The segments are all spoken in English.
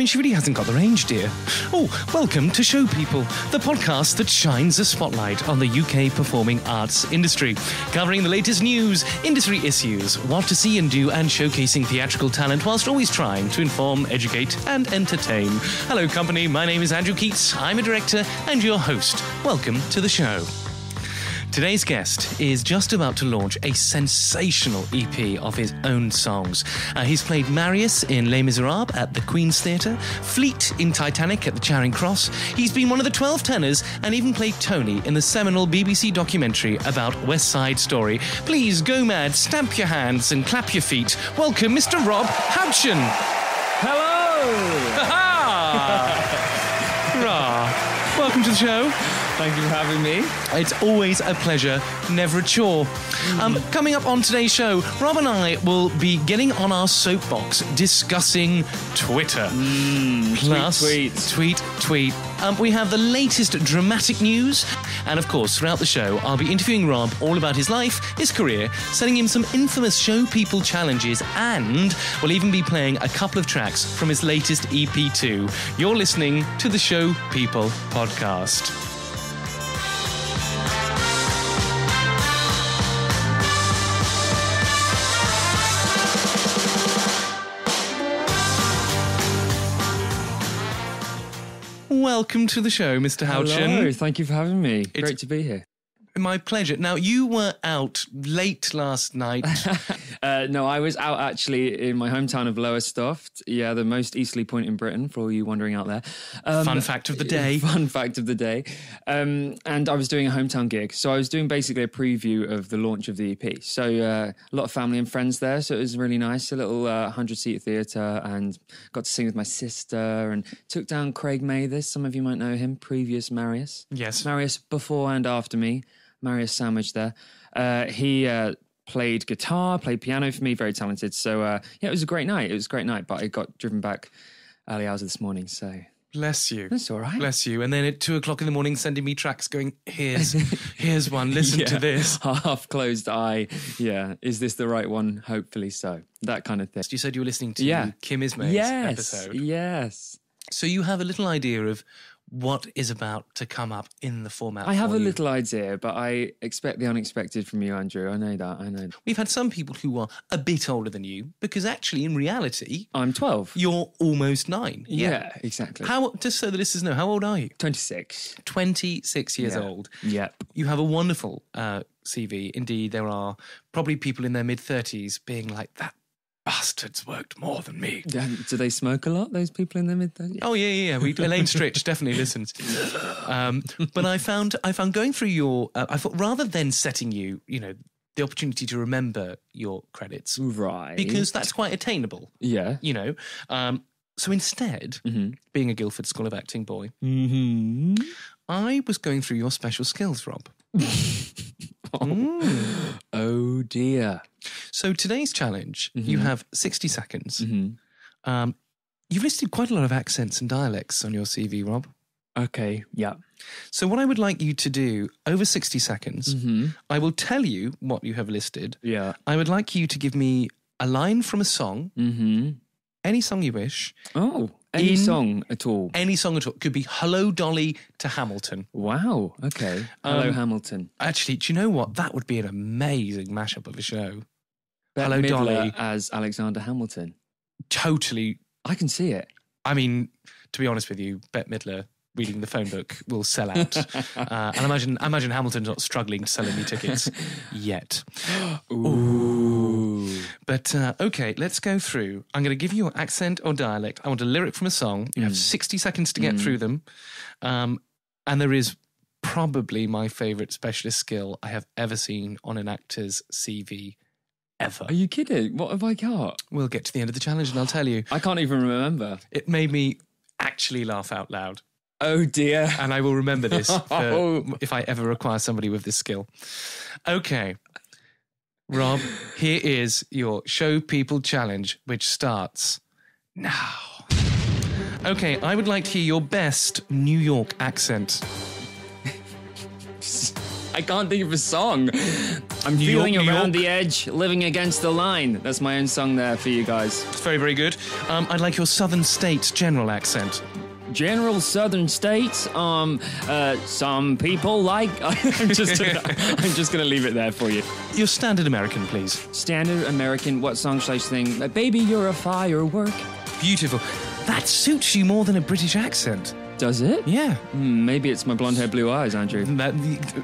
mean, she really hasn't got the range, dear. Oh, welcome to Show People, the podcast that shines a spotlight on the UK performing arts industry, covering the latest news, industry issues, what to see and do, and showcasing theatrical talent whilst always trying to inform, educate, and entertain. Hello, company. My name is Andrew Keates. I'm a director and your host. Welcome to the show. Today's guest is just about to launch a sensational EP of his own songs. Uh, he's played Marius in Les Miserables at the Queen's Theatre, Fleet in Titanic at the Charing Cross. He's been one of the 12 tenors and even played Tony in the seminal BBC documentary about West Side Story. Please go mad, stamp your hands, and clap your feet. Welcome, Mr. Rob Houchen. Hello! Rah. Welcome to the show. Thank you for having me. It's always a pleasure, never a chore. Um, coming up on today's show, Rob and I will be getting on our soapbox discussing Twitter. Plus, tweet, tweet, tweet. Um, we have the latest dramatic news, and of course, throughout the show, I'll be interviewing Rob all about his life, his career, sending him some infamous show people challenges, and we'll even be playing a couple of tracks from his latest EP2. You're listening to the Show People podcast. Welcome to the show, Mr. Houchen. Hello, thank you for having me. Great to be here. My pleasure. Now, you were out late last night. Uh, no, I was out actually in my hometown of Lowestoft. Yeah, the most easterly point in Britain, for all you wondering out there. Um, Fun fact of the day. Fun fact of the day. Um, and I was doing a hometown gig. So I was doing basically a preview of the launch of the EP. So uh, a lot of family and friends there. So it was really nice. A little uh, 100 seat theatre and got to sing with my sister and took down Craig Mathers. Some of you might know him, previous Marius. Yes. Marius before and after me. Marius Sandwich there. Uh, he uh, played guitar, played piano for me, very talented. So uh, yeah, it was a great night. It was a great night, but I got driven back early hours of this morning. So Bless you. that's all right. Bless you. And then at two o'clock in the morning, sending me tracks going, here's, here's one. Listen to this. Half closed eye. Yeah. Is this the right one? Hopefully so. That kind of thing. You said you were listening to Yeah. Kim Ismay's yes. episode. Yes. So you have a little idea of what is about to come up in the format. I have a you. little idea, but I expect the unexpected from you, Andrew. I know that. I know. that. We've had some people who are a bit older than you because actually, in reality, I'm 12. you're almost nine. Yeah, exactly. How, just so the listeners know, how old are you? 26. 26 years Yeah. old. Yep. You have a wonderful uh, CV. Indeed, there are probably people in their mid 30s being like, that bastard's worked more than me. Do they smoke a lot, those people in their mid 30s? Oh yeah, yeah, yeah. We, Elaine Stritch definitely listens. Um, but I found, I found going through your, uh, I thought rather than setting you, you know, the opportunity to remember your credits Right. because that's quite attainable, Yeah. you know. Um, so instead, Mm-hmm. being a Guildford School of Acting boy, Mm-hmm. I was going through your special skills, Rob. Oh dear. So today's challenge, you Mm-hmm. have 60 seconds. Um, you've listed quite a lot of accents and dialects on your CV, Rob. Okay. Yeah. So what I would like you to do over 60 seconds, Mm-hmm. I will tell you what you have listed. Yeah. I would like you to give me a line from a song, Mm-hmm. any song you wish, Oh, any song at all? any song at all. Could be Hello Dolly to Hamilton. Wow. Okay. Hello, Um, Hamilton. Actually, do you know what? That would be an amazing mashup of a show. Bette Hello, Midler Dolly. as Alexander Hamilton. Totally. I can see it. I mean, to be honest with you, Bette Midler reading the phone book will sell out. uh, and imagine, I imagine Hamilton's not struggling to sell any tickets yet. Ooh. But uh, okay, let's go through. I'm going to give you an accent or dialect. I want a lyric from a song. You have 60 seconds to get through them. Um, and there is probably my favorite specialist skill I have ever seen on an actor's CV ever. Are you kidding? What have I got? We'll get to the end of the challenge and I'll tell you. I can't even remember. It made me actually laugh out loud. Oh dear. And I will remember this for, if I ever require somebody with this skill. Okay. Rob, here is your show people challenge, which starts now. Okay, I would like to hear your best New York accent. I can't think of a song. I'm New feeling York, around the edge, living against the line. That's my own song there for you guys. It's very, very good. Um, I'd like your southern states general accent. General Southern states. Um, uh, some people like. I'm just. I'm just gonna leave it there for you. Your standard American, please. Standard American. What song should I sing? Uh, Baby, you're a firework. Beautiful. That suits you more than a British accent. Does it? Yeah. Hmm, maybe it's my blonde hair, blue eyes, Andrew. That,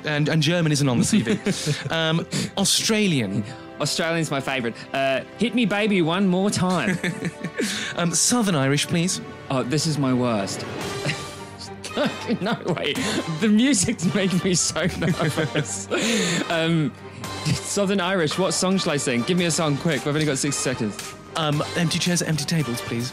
and, and German isn't on the CV. um, Australian. Australian's my favourite. Uh, hit me, baby, one more time. Um, Southern Irish, please. oh, this is my worst. no way. The music's making me so nervous. um, Southern Irish. What song shall I sing? Give me a song, quick. We've only got 60 seconds. Um, empty chairs, empty tables, please.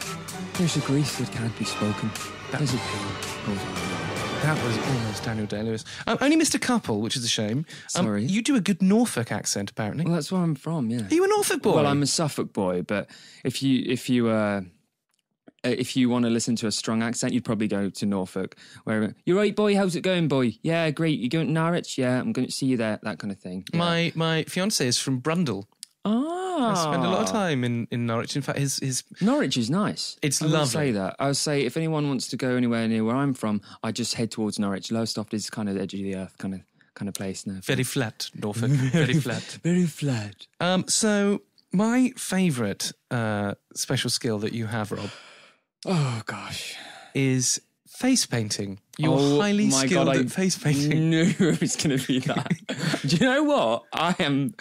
There's a grief that can't be spoken. That is a pain. That was almost Daniel Day Lewis. Um, only missed a couple, which is a shame. Um, Sorry. You do a good Norfolk accent, apparently. Well, that's where I'm from. Yeah. Are you a Norfolk boy? Well, I'm a Suffolk boy, but if you if you uh, if you want to listen to a strong accent, you'd probably go to Norfolk. Where you're right, boy. How's it going, boy? Yeah, great. You going to Norwich? Yeah, I'm going to see you there. That kind of thing. Yeah. My my fiance is from Brundall. ah, I spend a lot of time in, in Norwich. In fact, his his Norwich is nice. It's I lovely. Say that. I would say if anyone wants to go anywhere near where I'm from, I just head towards Norwich. Lowestoft is kind of the edge of the earth, kind of kind of place now. very flat Norfolk, very flat. very flat. Um, so my favourite uh, special skill that you have, Rob, Oh gosh. is face painting. You're Oh highly skilled God, I at face painting. knew it was going to be that. Do you know what? I am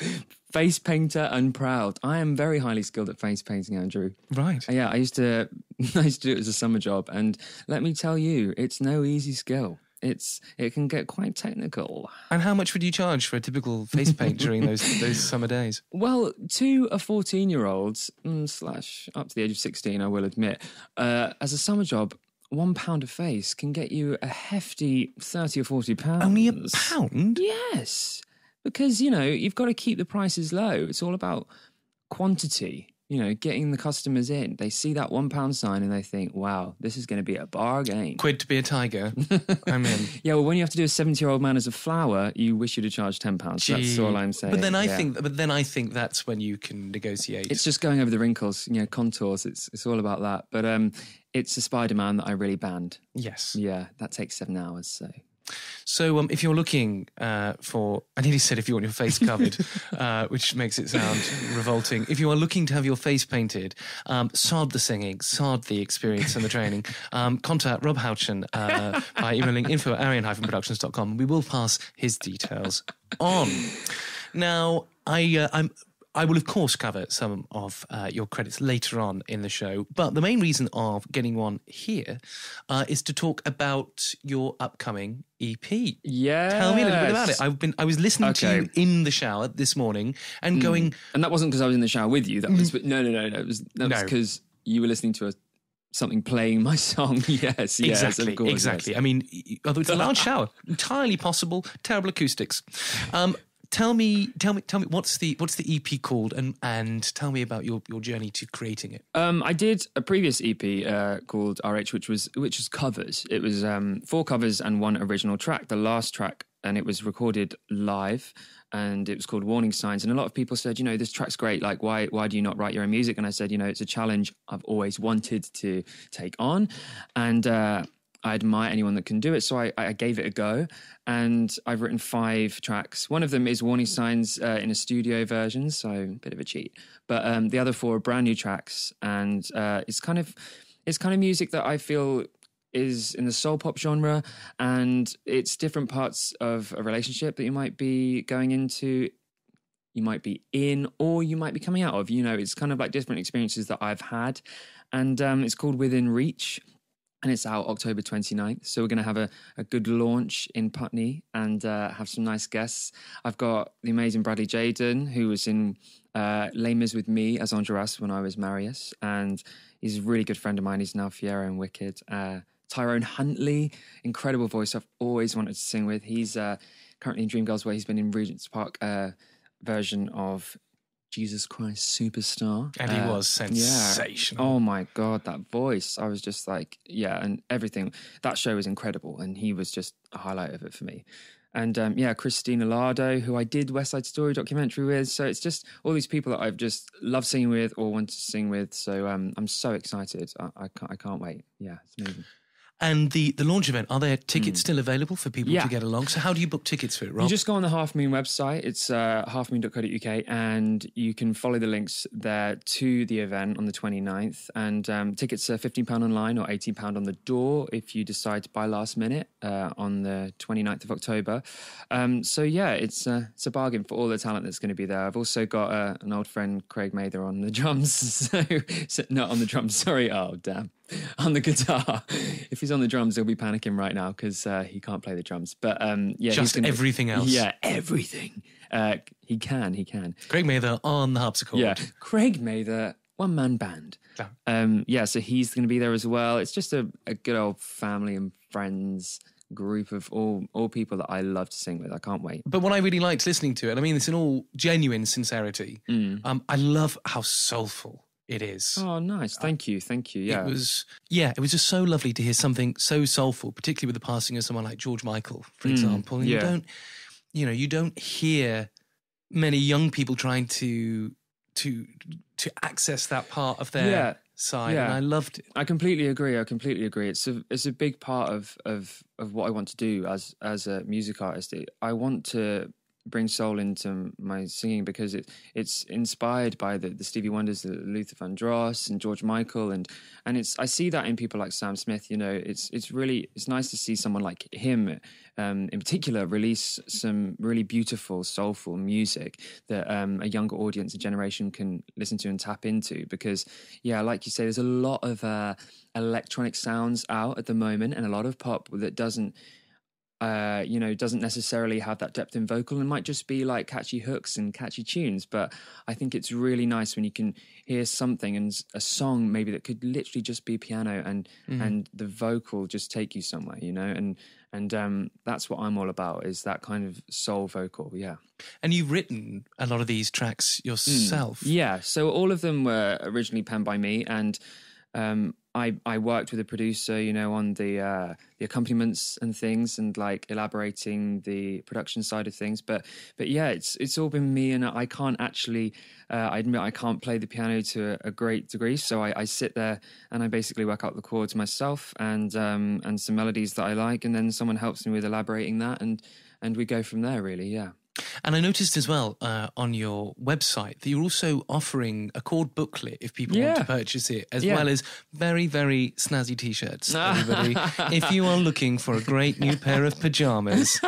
face painter and proud. I am very highly skilled at face painting, Andrew. Right. Yeah, I used to I used to do it as a summer job, and let me tell you, it's no easy skill. It's it can get quite technical. And how much would you charge for a typical face paint during those those summer days? Well, to a 14 year old, mm, slash up to the age of 16, I will admit, uh, as a summer job, one pound a face can get you a hefty 30 or 40 pounds. Only a pound? Yes. Because, you know, you've got to keep the prices low. It's all about quantity, you know, getting the customers in. They see that one pound sign and they think, wow, this is going to be a bargain. Quid to be a tiger. I'm in. Yeah, well, when you have to do a 70 year old man as a flower, you wish you'd have charged £10. That's all I'm saying. But then I Yeah. think, but then I think that's when you can negotiate. It's just going over the wrinkles, you know, contours. It's it's all about that. But um, it's a Spider Man that I really banned. yes. Yeah, that takes seven hours. So So um, if you're looking uh, for, I nearly said if you want your face covered, uh, which makes it sound revolting. If you are looking to have your face painted, um, sod the singing, sod the experience and the training, um, contact Rob Houchen uh, by emailing info at arion-productions.com. We will pass his details on. Now, I, uh, I'm. I will, of course, cover some of uh, your credits later on in the show, but the main reason of getting one here uh, is to talk about your upcoming EP. yeah, Tell me a little bit about it. I've been I was listening to you in the shower this morning and going, and that wasn't because I was in the shower with you. That was no, no, no, no. It was that was No. because you were listening to a something playing my song. yes, yes, exactly, of course, exactly. I mean, although it's a large shower, entirely possible. Terrible acoustics. Um, tell me, tell me, tell me, what's the what's the EP called, and and tell me about your your journey to creating it. Um, I did a previous EP uh, called RH, which was which was covers. It was um, four covers and one original track. The last track, and it was recorded live, and it was called Warning Signs. And a lot of people said, you know, this track's great. Like, why why do you not write your own music? And I said, you know, it's a challenge I've always wanted to take on, and. Uh, I admire anyone that can do it, so I, I gave it a go, and I've written five tracks. One of them is warning signs uh, in a studio version, so a bit of a cheat. But um, the other four are brand new tracks, and uh, it's kind of it's kind of music that I feel is in the soul pop genre, and it's different parts of a relationship that you might be going into you might be in or you might be coming out of. You know, it's kind of like different experiences that I've had. And um, it's called Within Reach and it's out October 29th. So we're going to have a, a good launch in Putney and uh, have some nice guests. I've got the amazing Bradley Jaden, who was in uh, Les Mis with me as Enjolras when I was Marius. And he's a really good friend of mine. He's now Fiyero and Wicked. Uh, Tyrone Huntley, incredible voice I've always wanted to sing with. He's uh, currently in Dreamgirls, where he's been in Regent's Park uh, version of Jesus Christ Superstar. And he Uh, was sensational. Oh my god, that voice! I was just like, yeah, and everything. That show was incredible, and he was just a highlight of it for me. and um, yeah, Christina Lardo, who I did West Side Story documentary with. So it's just all these people that I've just loved singing with or want to sing with. So um, I'm so excited. I, I, can't, I can't wait. Yeah, it's amazing. And the, the launch event, are there tickets still available for people. Yeah. to get along? So how do you book tickets for it, Rob? You just go on the Half Moon website. It's uh, halfmoon.co.uk, and you can follow the links there to the event on the 29th. And um, tickets are £15 online or £18 on the door if you decide to buy last minute uh, on the 29th of October. Um, so, yeah, it's, uh, it's a bargain for all the talent that's going to be there. I've also got uh, an old friend, Craig Mather, on the drums. so, so, not on the drums, sorry. Oh, damn. On the guitar. if he's on the drums, he'll be panicking right now because uh, he can't play the drums. But um, yeah, Just gonna everything else. Yeah, everything. Uh, he can, he can. Craig Mather on the harpsichord. Yeah, Craig Mather, one man band. Yeah. Um, yeah, so he's going to be there as well. It's just a, a good old family and friends group of all all people that I love to sing with. I can't wait. But what I really liked listening to it, I mean this in all genuine sincerity, um, I love how soulful it is. Oh, nice. Thank you. Thank you. Yeah. It was, yeah, it was just so lovely to hear something so soulful, particularly with the passing of someone like George Michael, for example. And you Mm, don't, you know, you don't hear many young people trying to to to access that part of their Yeah. side, Yeah. and I loved it. I completely agree. I completely agree. It's a it's a big part of of of what I want to do as as a music artist. I want to bring soul into my singing because it it's inspired by the, the Stevie Wonders, the Luther Vandross, and George Michael, and and it's I see that in people like Sam Smith. You know, it's it's really it's nice to see someone like him, um, in particular, release some really beautiful, soulful music that um, a younger audience and generation can listen to and tap into. Because yeah, like you say, there's a lot of uh, electronic sounds out at the moment, and a lot of pop that doesn't uh, you know, doesn't necessarily have that depth in vocal and might just be like catchy hooks and catchy tunes. But I think it's really nice when you can hear something and a song maybe that could literally just be piano and and the vocal just take you somewhere, you know, and and um, that's what I'm all about is that kind of soul vocal. Yeah. And you've written a lot of these tracks yourself. Yeah, so all of them were originally penned by me, and um, I I worked with a producer, you know, on the uh, the accompaniments and things, and like elaborating the production side of things. But but yeah, it's it's all been me, and I can't actually. Uh, I admit I can't play the piano to a, a great degree, so I, I sit there and I basically work out the chords myself and um, and some melodies that I like, and then someone helps me with elaborating that, and and we go from there. Really, yeah. And I noticed as well uh, on your website that you're also offering a chord booklet if people want to purchase it, as Yeah. well as very, very snazzy t-shirts. Everybody, if you are looking for a great new pair of pajamas,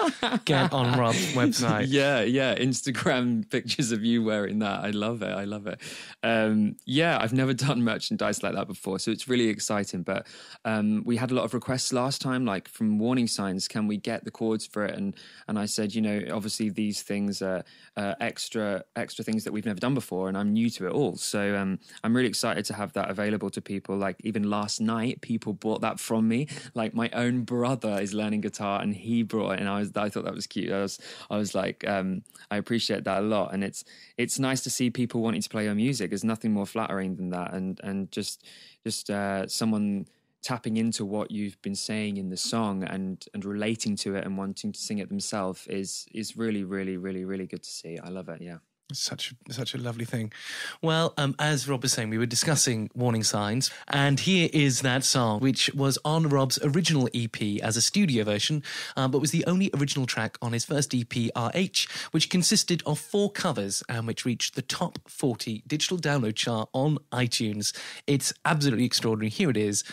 get on Rob's website. Yeah, yeah. Instagram pictures of you wearing that. I love it. I love it. Um, yeah, I've never done merchandise like that before, so it's really exciting. But um, we had a lot of requests last time, like from warning signs. Can we get the chords for it? And and I said, you know, obviously these things are uh, extra extra things that we've never done before, and I'm new to it all. So um, I'm really excited to have that available to people. Like even last night, people bought that from me. Like my own brother is learning guitar, and he brought it, and I was I thought that was cute. I was I was like um, I appreciate that a lot, and it's it's nice to see people wanting to play your music. There's nothing more flattering than that, and and just just uh, someone tapping into what you've been saying in the song and and relating to it and wanting to sing it themselves is is really really really really good to see. I love it. Yeah. Such such a lovely thing. Well, um, as Rob was saying, we were discussing warning signs, and here is that song, which was on Rob's original EP as a studio version, um, but was the only original track on his first EP, RH, which consisted of four covers and which reached the top 40 digital download chart on iTunes. It's absolutely extraordinary. Here it is,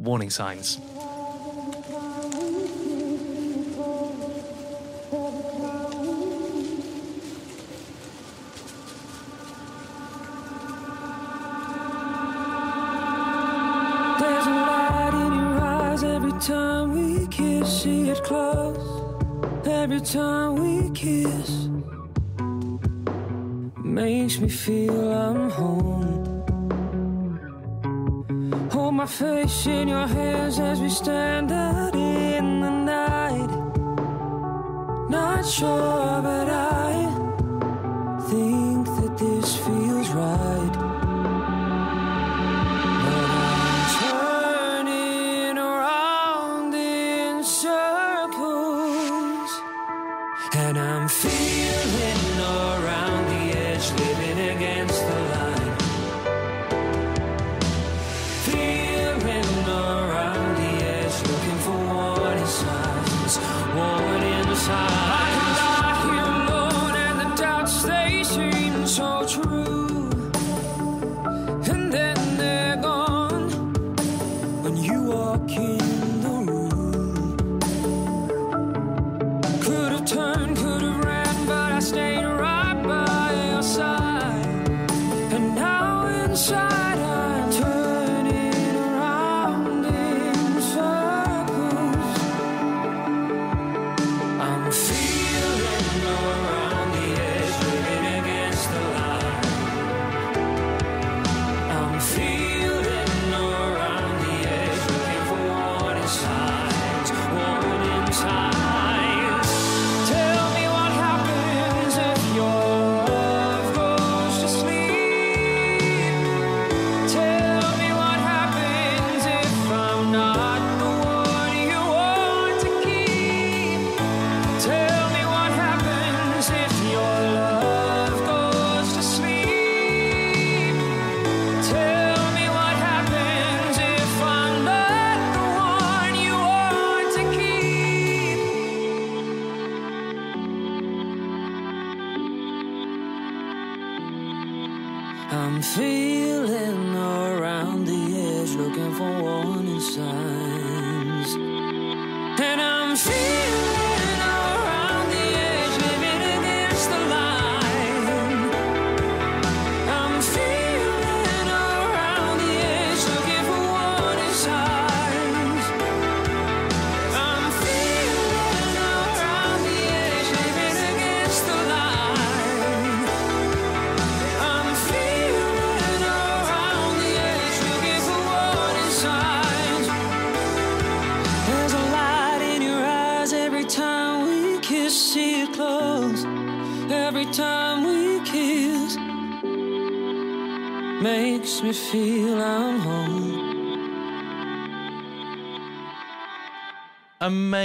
warning signs. Every time we kiss. Makes me feel I'm home. Hold my face in your hands as we stand out in the night. Not sure, but I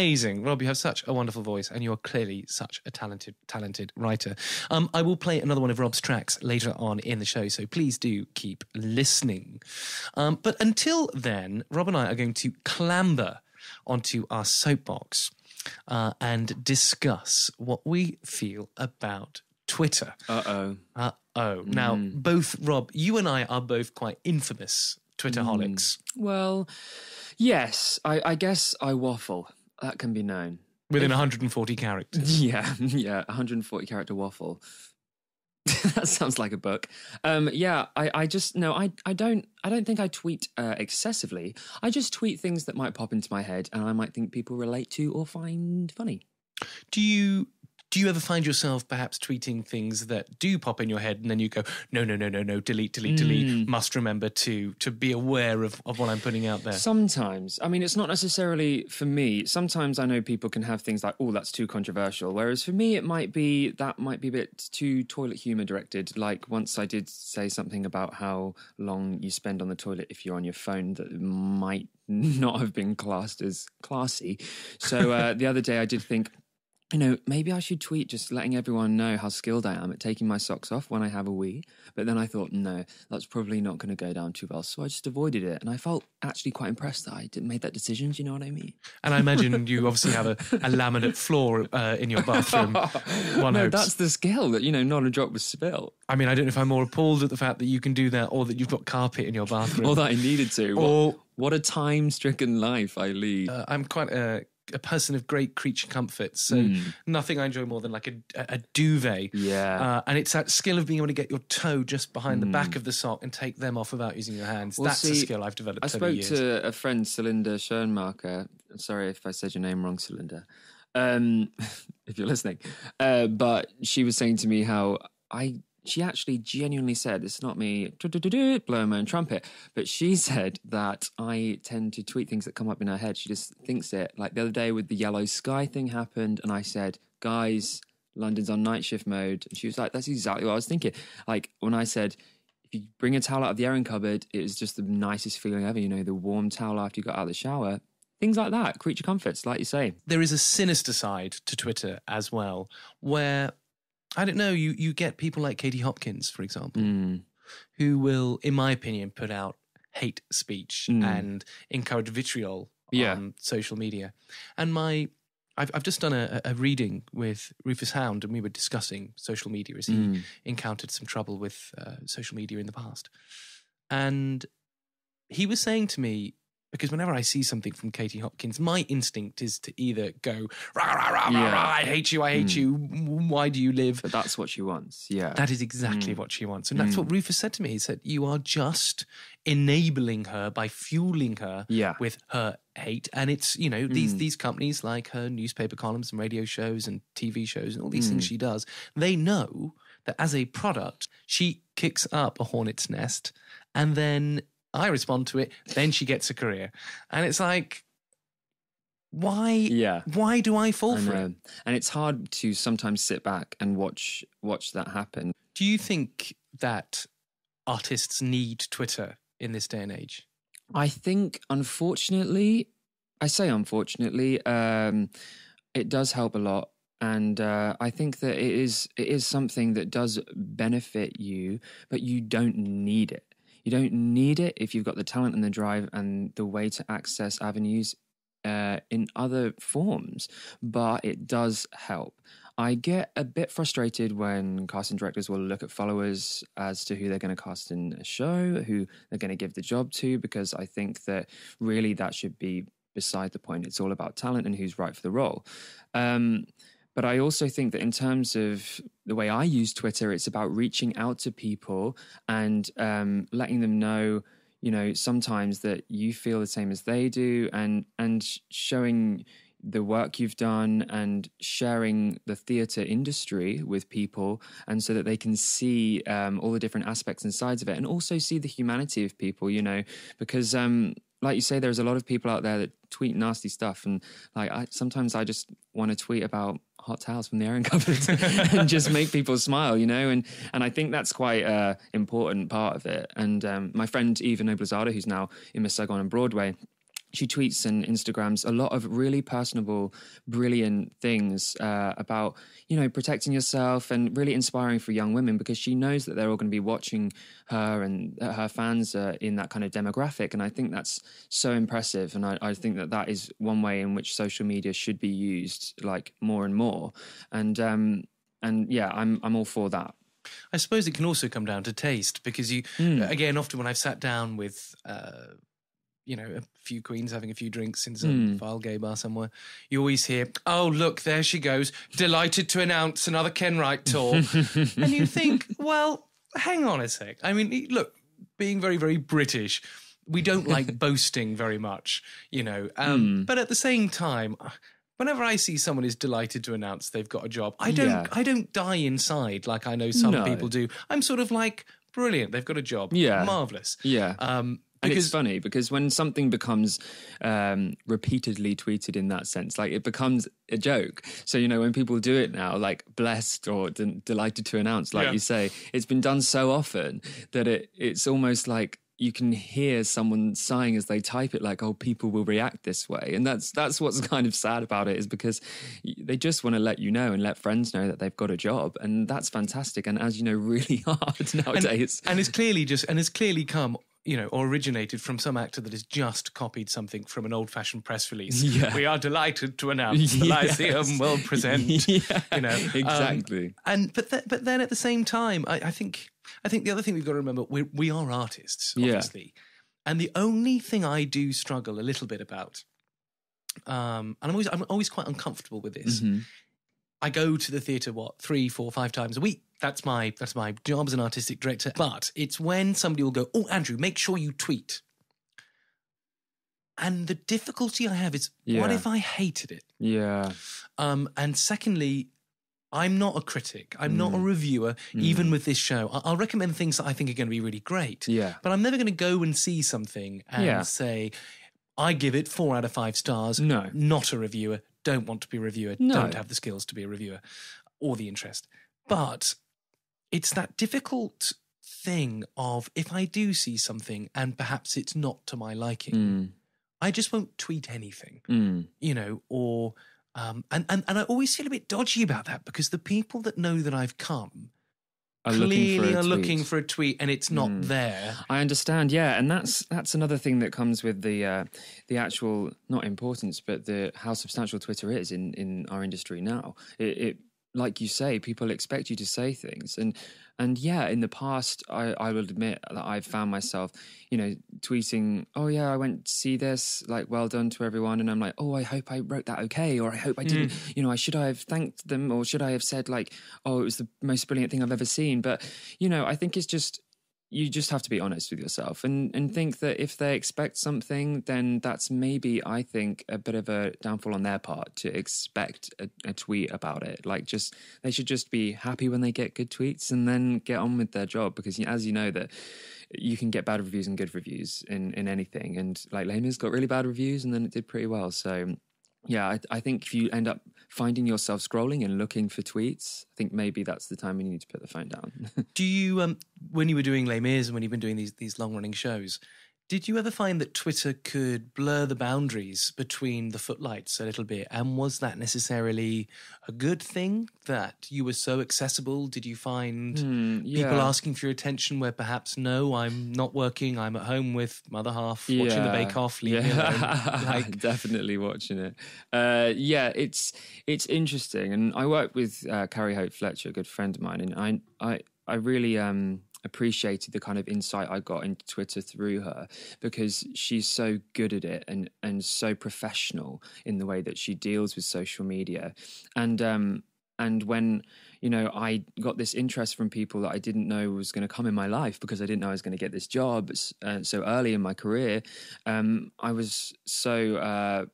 Amazing, Rob. You have such a wonderful voice, and you are clearly such a talented, talented writer. Um, I will play another one of Rob's tracks later on in the show, so please do keep listening. Um, but until then, Rob and I are going to clamber onto our soapbox uh, and discuss what we feel about Twitter. Uh oh. Uh oh. Now, both Rob, you and I are both quite infamous Twitterholics. Well, yes, I, I guess I waffle. That can be known. Within 140 characters. Yeah, yeah, 140 character waffle. that sounds like a book. Um, yeah, I, I just no, I, I don't, I don't think I tweet uh, excessively. I just tweet things that might pop into my head and I might think people relate to or find funny. Do you do you ever find yourself perhaps tweeting things that do pop in your head and then you go, no, no, no, no, no, delete, delete, delete. Must remember to to be aware of, of what I'm putting out there. Sometimes, I mean, it's not necessarily for me. Sometimes I know people can have things like, "Oh, that's too controversial," whereas for me, it might be that might be a bit too toilet humor directed. Like once I did say something about how long you spend on the toilet if you're on your phone that might not have been classed as classy. So uh, the other day, I did think. You know, maybe I should tweet just letting everyone know how skilled I am at taking my socks off when I have a wee. But then I thought, no, that's probably not going to go down too well. So I just avoided it. And I felt actually quite impressed that I did made that decision. Do you know what I mean? And I imagine you obviously have a, a laminate floor uh, in your bathroom. One no, hopes. that's the skill that, you know, not a drop was spilled. I mean, I don't know if I'm more appalled at the fact that you can do that or that you've got carpet in your bathroom. Or that I needed to. What, Or- what a time stricken life I lead. uh, I'm quite a, a person of great creature comforts, so nothing I enjoy more than like a, a, duvet. Hmm. Yeah. Uh, and it's that skill of being able to get your toe just behind the back of the sock and take them off without using your hands. Hmm. Well, That's a skill I've developed I over spoke years. to a friend, Celinde Schoenmaker. Sorry if I said your name wrong, Celinde. Um, if you're listening, uh, but she was saying to me how I. She actually genuinely said, "It's not me blowing my own trumpet," but she said that I tend to tweet things that come up in her head. She just thinks it. Like the other day with the yellow sky thing happened, and I said, "Guys, London's on night shift mode," and she was like, "That's exactly what I was thinking." Like when I said, if you bring a towel out of the airing cupboard, it is just the nicest feeling ever. You know, the warm towel after you got out of the shower. things like that, creature comforts, like you say. there is a sinister side to Twitter as well, where I don't know, you you get people like Katie Hopkins, for example, Mm. who will, in my opinion, put out hate speech Mm. and encourage vitriol Yeah. on social media. And my I've, I've just done a, a reading with Rufus Hound, and we were discussing social media as he Mm. encountered some trouble with uh, social media in the past. And he was saying to me, because whenever I see something from Katie Hopkins, my instinct is to either go, rah, rah, rah, Yeah. rah, I hate you, I hate Mm. you, why do you live? But that's what she wants. Yeah. That is exactly Mm. what she wants. And that's Mm. what Rufus said to me. He said, You are just enabling her by fueling her yeah. with her hate. And it's, you know, these Mm. these companies like her newspaper columns and radio shows and TV shows and all these things Mm. she does, they know that as a product, she kicks up a hornet's nest and then I respond to it, then she gets a career. And it's like, why Yeah. why do I fall I for it? And it's hard to sometimes sit back and watch watch that happen. Do you think that artists need Twitter in this day and age? I think, unfortunately, I say unfortunately, um, it does help a lot, and uh, I think that it is it is something that does benefit you, but you don't need it. You don't need it if you've got the talent and the drive and the way to access avenues uh, in other forms, but it does help. I get a bit frustrated when casting directors will look at followers as to who they're going to cast in a show, who they're going to give the job to, because I think that really that should be beside the point. It's all about talent and who's right for the role. Um, but I also think that in terms of the way I use Twitter, it's about reaching out to people and um, letting them know, you know, sometimes that you feel the same as they do, and and showing the work you've done and sharing the theatre industry with people, and so that they can see um, all the different aspects and sides of it, and also see the humanity of people. You know, because um, like you say, there's a lot of people out there that tweet nasty stuff, and like I sometimes I just want to tweet about hot towels from the airing cupboard and just make people smile, you know, and and I think that's quite a important part of it. And um, my friend Eva Noblezada, who's now in Miss Saigon and Broadway. She tweets and Instagrams a lot of really personable, brilliant things uh, about you know protecting yourself and really inspiring for young women because she knows that they're all going to be watching her and her fans are in that kind of demographic. And i think that's so impressive. And I, I think that that is one way in which social media should be used like more and more. And um and yeah i'm i'm all for that. I suppose it can also come down to taste because you, Mm. again, often when I've sat down with, uh, you know, a few queens having a few drinks in some Mm. vile gay bar somewhere, you always hear, "Oh, look, there she goes! Delighted to announce another Kenwright tour." and you think, well, hang on a sec. I mean, look, being very, very British, we don't like boasting very much, you know. Um, Mm. But at the same time, whenever I see someone is delighted to announce they've got a job, I don't, Yeah. I don't die inside like I know some No. people do. I'm sort of like, brilliant, they've got a job, Yeah. marvelous. yeah Um, and because it's funny because when something becomes um, repeatedly tweeted in that sense, like it becomes a joke. So you know when people do it now, like blessed or de- delighted to announce, like Yeah. you say, it's been done so often that it it's almost like you can hear someone sighing as they type it, like, "Oh, people will react this way," and that's that's what's kind of sad about it is because they just want to let you know and let friends know that they've got a job, and that's fantastic. And as you know, really hard nowadays. and it's clearly just and it's clearly come you know or originated from some actor that has just copied something from an old-fashioned press release Yeah. we are delighted to announce the Yes. lyceum will present yeah, you know um, exactly. and but th- but then at the same time I, I think i think the other thing we've got to remember we we are artists Yeah. obviously and the only thing i do struggle a little bit about um and i'm always i'm always quite uncomfortable with this Mhm. I go to the theatre what three, four, five times a week. That's my that's my job as an artistic director. But it's when somebody will go, "Oh, Andrew, make sure you tweet." And the difficulty I have is, what if I hated it? Yeah. Um, and secondly, I'm not a critic. I'm not a Mm. reviewer. Even with this show, I'll recommend things that I think are going to be really great. Yeah. But I'm never going to go and see something and Yeah. say, I give it four out of five stars. No. Not a reviewer. Don't want to be a reviewer. No. Don't have the skills to be a reviewer or the interest. But it's that difficult thing of if I do see something and perhaps it's not to my liking, Mm. I just won't tweet anything, Mm. you know, or um, and, and and I always feel a bit dodgy about that because the people that know that I've come Are looking for clearly a are looking for a tweet and it's not Mm. there. I understand, yeah, and that's that's another thing that comes with the uh, the actual not importance, but the how substantial Twitter is in in our industry now. It, it like you say, people expect you to say things, and and yeah, in the past, I I will admit that I've found myself, you know, tweeting, oh yeah, I went to see this, like well done to everyone, and I'm like, oh, I hope I wrote that okay, or I hope I didn't, mm. you know, I should I have thanked them, or should I have said like, oh, it was the most brilliant thing I've ever seen, but you know, I think it's just you just have to be honest with yourself and and mm-hmm. think that if they expect something then that's maybe i think a bit of a downfall on their part to expect a, a tweet about it. Like just they should just be happy when they get good tweets and then get on with their job because as you know that you can get bad reviews and good reviews in in anything. And like Lama's got really bad reviews and then it did pretty well. So yeah, I, I think if you end up finding yourself scrolling and looking for tweets, I think maybe that's the time when you need to put the phone down. Do you, um, when you were doing Les Mis and when you've been doing these these long running shows, did you ever find that Twitter could blur the boundaries between the footlights a little bit? And was that necessarily a good thing that you were so accessible? Did you find Hmm, people asking for your attention where perhaps no, I'm not working, I'm at home with my other half, watching the Bake Off, alone. Like, definitely watching it. Uh, yeah, it's it's interesting, and I work with uh, Carrie Hope Fletcher, a good friend of mine, and I I I really um appreciated the kind of insight I got into Twitter through her because she's so good at it and and so professional in the way that she deals with social media, and um and when you know i got this interest from people that i didn't know was going to come in my life because i didn't know i was going to get this job uh, so early in my career um, i was so uh,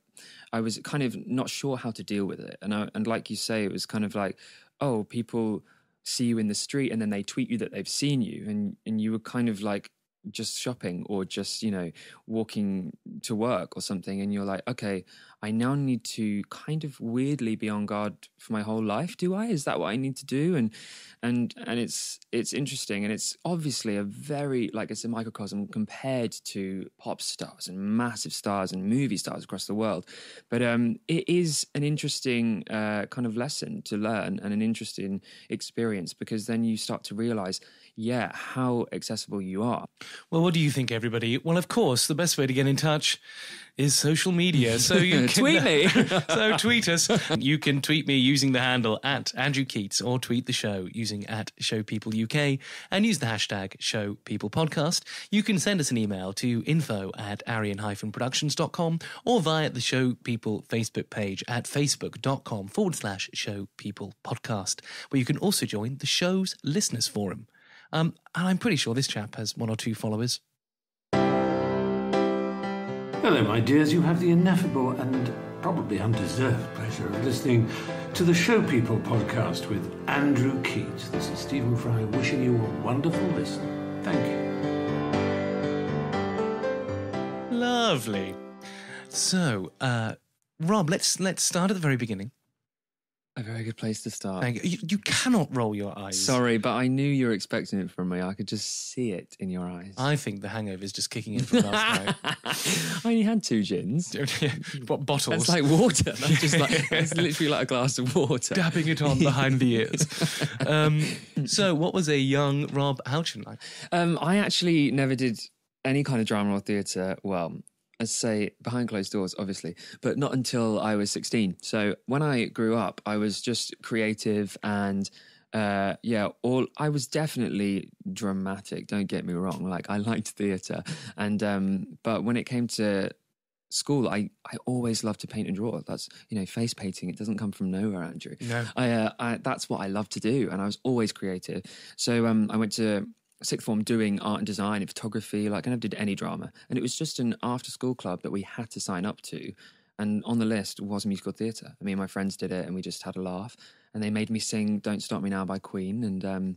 i was kind of not sure how to deal with it. And I, and like you say it was kind of like oh people see you in the street and then they tweet you that they've seen you and and you were kind of like just shopping or just you know walking to work or something and you're like okay i now need to kind of weirdly be on guard for my whole life do i? Is that what i need to do? And and and it's it's interesting and it's obviously a very like it's a microcosm compared to pop stars and massive stars and movie stars across the world. But um it is an interesting uh, kind of lesson to learn and an interesting experience because then you start to realize yeah how accessible you are. Well, what do you think, everybody? Well, of course, the best way to get in touch is social media. So you can Tweet me. so tweet us. You can tweet me using the handle at Andrew Keates, or tweet the show using at Show People UK, and use the hashtag Show People Podcast. You can send us an email to info at arion-productions.com or via the Show People Facebook page at facebook.com forward slash Show People Podcast, where you can also join the show's listeners forum. Um, and I'm pretty sure this chap has one or two followers. Hello, my dears. You have the ineffable and probably undeserved pleasure of listening to the Show People podcast with Andrew Keates. This is Stephen Fry wishing you a wonderful listen. Thank you. Lovely. So, uh, Rob, let's let's start at the very beginning. A very good place to start Thank you. You, you cannot roll your eyes. sorry but i knew you were expecting it from me i could just see it in your eyes I think the hangover is just kicking in from last night. I only had two gins. what bottles? It's like water. That's just like it's literally like a glass of water. dabbing it on behind the ears. Um, so, what was a young Rob Houchen like? Um, I actually never did any kind of drama or theatre. Well, I say behind closed doors, obviously, but not until I was 16. So when I grew up, I was just creative and uh, yeah, all I was definitely dramatic. Don't get me wrong. Like I liked theatre, and um, but when it came to school, I I always loved to paint and draw. That's you know face painting. It doesn't come from nowhere, Andrew. No. I, uh, I that's what I love to do, and I was always creative. So um, I went to sixth form doing art and design and photography. Like I never did any drama, and it was just an after school club that we had to sign up to. And on the list was musical theatre. Me and my friends did it, and we just had a laugh. And they made me sing "Don't Stop Me Now" by Queen, and um,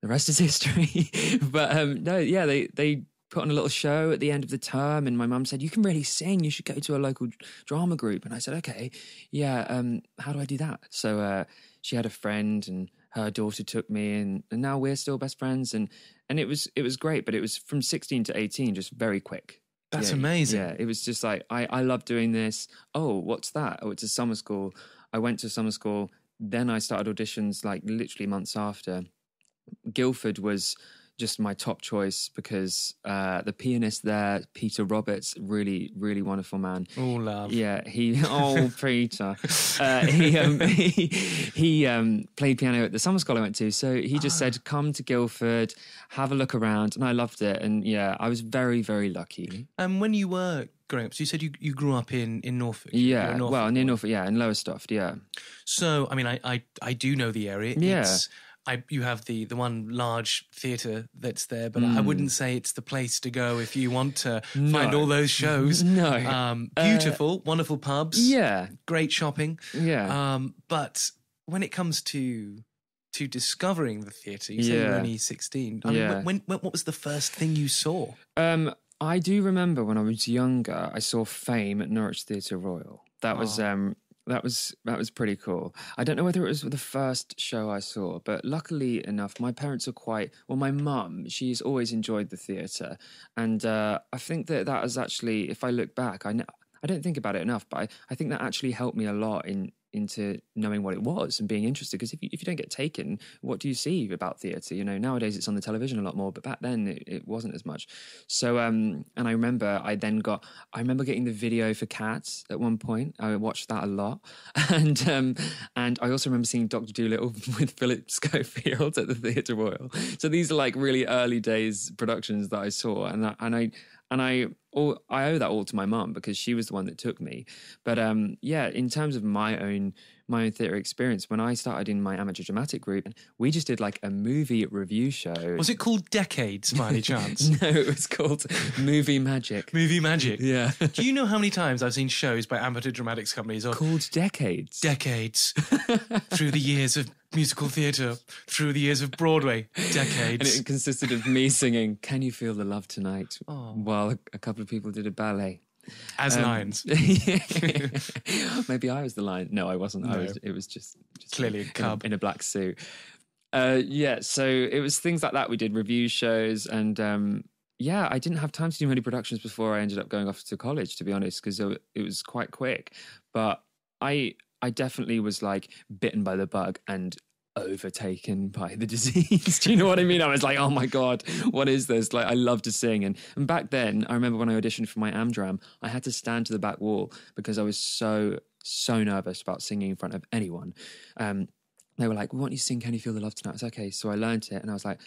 the rest is history. but um, no, yeah, they they put on a little show at the end of the term, and my mum said, "You can really sing. You should go to a local drama group." And I said, "Okay, yeah. Um, how do I do that?" So uh, she had a friend, and her daughter took me, and, and now we're still best friends. And and it was it was great, but it was from sixteen to eighteen, just very quick. That's Yeah, amazing. Yeah, it was just like I I love doing this. Oh, what's that? Oh, it's a summer school. I went to summer school. Then I started auditions like literally months after. Guildford was just my top choice because uh, the pianist there, Peter Roberts, really, really wonderful man. Oh, love. Yeah, he. Oh, Peter. Uh, he um, he, he um, played piano at the summer school I went to. So he just Ah. said, "Come to Guildford, have a look around," and I loved it. And yeah, I was very, very lucky. And when you were growing up, so you said you, you grew up in, in Norfolk. Yeah, Norfolk well, near. Norfolk, yeah, in Lowestoft, yeah, So, I mean, I, I, I do know the area. Yeah. It's, I, you have the, the one large theatre that's there, but I wouldn't say it's the place to go if you want to find Mm. All those shows. No. Um, beautiful, wonderful pubs. yeah, Great shopping. yeah. Um, but when it comes to to discovering the theatre, you say you were Yeah. only 16. I mean, Yeah. when, when, what was the first thing you saw? Um, I do remember when I was younger, I saw Fame at Norwich Theatre Royal. That was um, that was that was pretty cool. I don't know whether it was the first show I saw, but luckily enough, my parents are quite well. My mum, she's always enjoyed the theatre, and uh, I think that that has actually, if I look back, I know, I don't think about it enough, but I, I think that actually helped me a lot in into knowing what it was and being interested. Because if you, if you don't get taken, what do you see about theatre? You know, nowadays it's on the television a lot more, but back then it, it wasn't as much. So, um, and I remember I then got, I remember getting the video for Cats at one point. I watched that a lot, and um, and I also remember seeing Doctor Dolittle with Philip Schofield at the Theatre Royal. So these are like really early days productions that I saw, and I, and I and I all, I owe that all to my mum because she was the one that took me. But um, yeah, in terms of my own my own theatre experience, when I started in my amateur dramatic group, we just did like a movie review show. Was it called Decades, by any chance? no, it was called Movie Magic. Movie Magic. Yeah, Do you know how many times I've seen shows by amateur dramatics companies called Decades. decades through the years of musical theatre, through the years of Broadway, decades. and it consisted of me singing "Can You Feel the Love Tonight" while a, couple of people did a ballet. as Um, lions. Maybe I was the lion. No, I wasn't. I was. It was just, just Clearly a in cub. in a black suit. Uh, yeah, so it was things like that. We did review shows, and um, yeah, I didn't have time to do many productions before I ended up going off to college. To be honest, because it was quite quick. But I, I definitely was like bitten by the bug and overtaken by the disease. Do you know what I mean? I was like, oh my God, what is this? Like, I love to sing. And, and back then, I remember when I auditioned for my Amdram, I had to stand to the back wall because I was so, so nervous about singing in front of anyone. Um, they were like, we want you to sing Can You Feel the Love Tonight? I was okay. So I learned it and I was like,